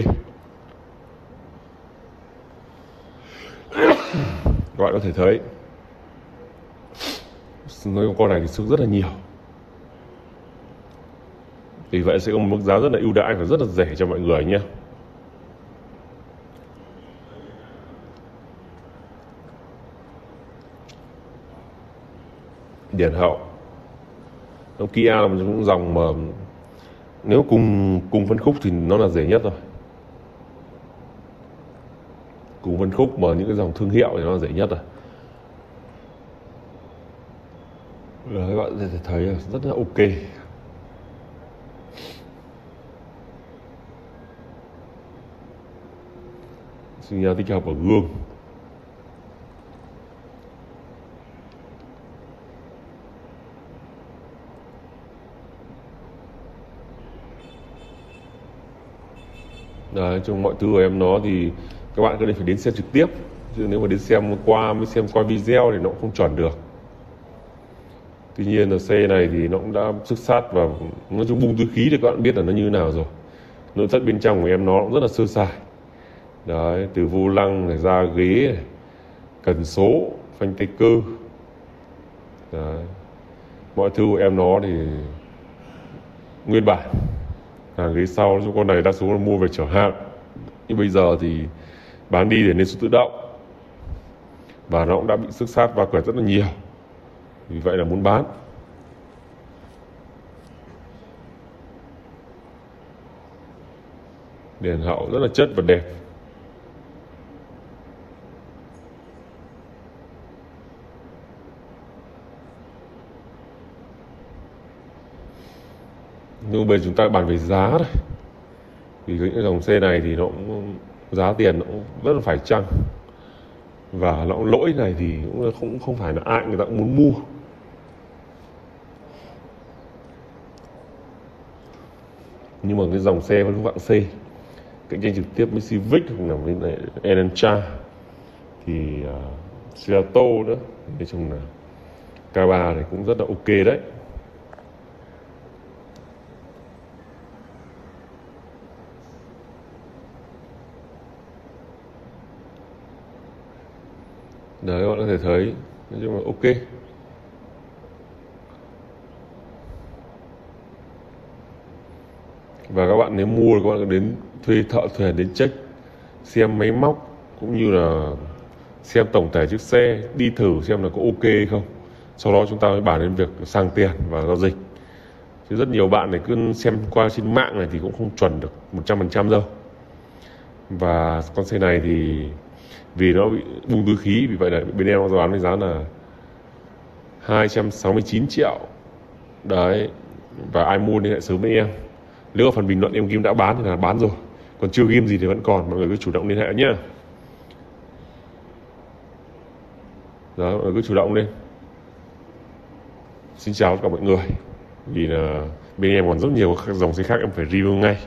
các bạn có thể thấy. Nói con này thì sức rất là nhiều. Vì vậy sẽ có một mức giá rất là ưu đãi và rất là rẻ cho mọi người nhé. Điển hậu nó Kia là một trong những dòng mà nếu cùng cùng phân khúc thì nó là rẻ nhất rồi cùng phân khúc mà những cái dòng thương hiệu thì nó rẻ nhất rồi Rồi các bạn có thể thấy rất là ok. Sinh ra tích hợp ở gương. Đấy, trong mọi thứ của em nó thì các bạn cứ thể phải đến xem trực tiếp. Chứ nếu mà đến xem qua mới xem qua video thì nó cũng không chuẩn được. Tuy nhiên là xe này thì nó cũng đã xuất sát và nó chung bung túi khí thì các bạn biết là nó như thế nào rồi. Nội thất bên trong của em nó cũng rất là sơ sài. Đấy từ vô lăng này ra ghế này, cần số phanh tay cơ. Đấy. mọi thứ của em nó thì nguyên bản. Hàng ghế sau chúng con này đa số là mua về chở hàng. Nhưng bây giờ thì bán đi để lên số tự động. Và nó cũng đã bị sức sát va quẹt rất là nhiều. Vì vậy là muốn bán. Đèn hậu rất là chất và đẹp. Nhưng bây giờ chúng ta bàn về giá thôi. Vì những dòng xe này thì nó cũng giá tiền nó cũng rất là phải chăng. Và nó lỗi này thì cũng không không phải là ai người ta cũng muốn mua. Nhưng mà cái dòng xe vẫn vạn C cạnh tranh trực tiếp với Civic hoặc là với này Elantra thì à, uh, Cerato nữa nói chung là K3 này cũng rất là ok đấy. Đấy các bạn có thể thấy. Nói chung là ok. Và các bạn nếu mua thì các bạn đến thuê thợ thuyền đến check, xem máy móc cũng như là xem tổng thể chiếc xe, đi thử xem là có ok hay không. Sau đó chúng ta mới bàn đến việc sang tiền và giao dịch. Chứ rất nhiều bạn này cứ xem qua trên mạng này thì cũng không chuẩn được 100% đâu. Và con xe này thì vì nó bị bung túi khí, vì vậy là bên em nó bán với giá là 269 triệu. Đấy, và ai mua liên hệ sớm với em. Nếu ở phần bình luận em ghim đã bán thì là bán rồi. Còn chưa ghim gì thì vẫn còn. Mọi người cứ chủ động liên hệ nhé đó, mọi người cứ chủ động lên. Xin chào tất cả mọi người. Vì là bên em còn rất nhiều các dòng xe khác em phải review ngay.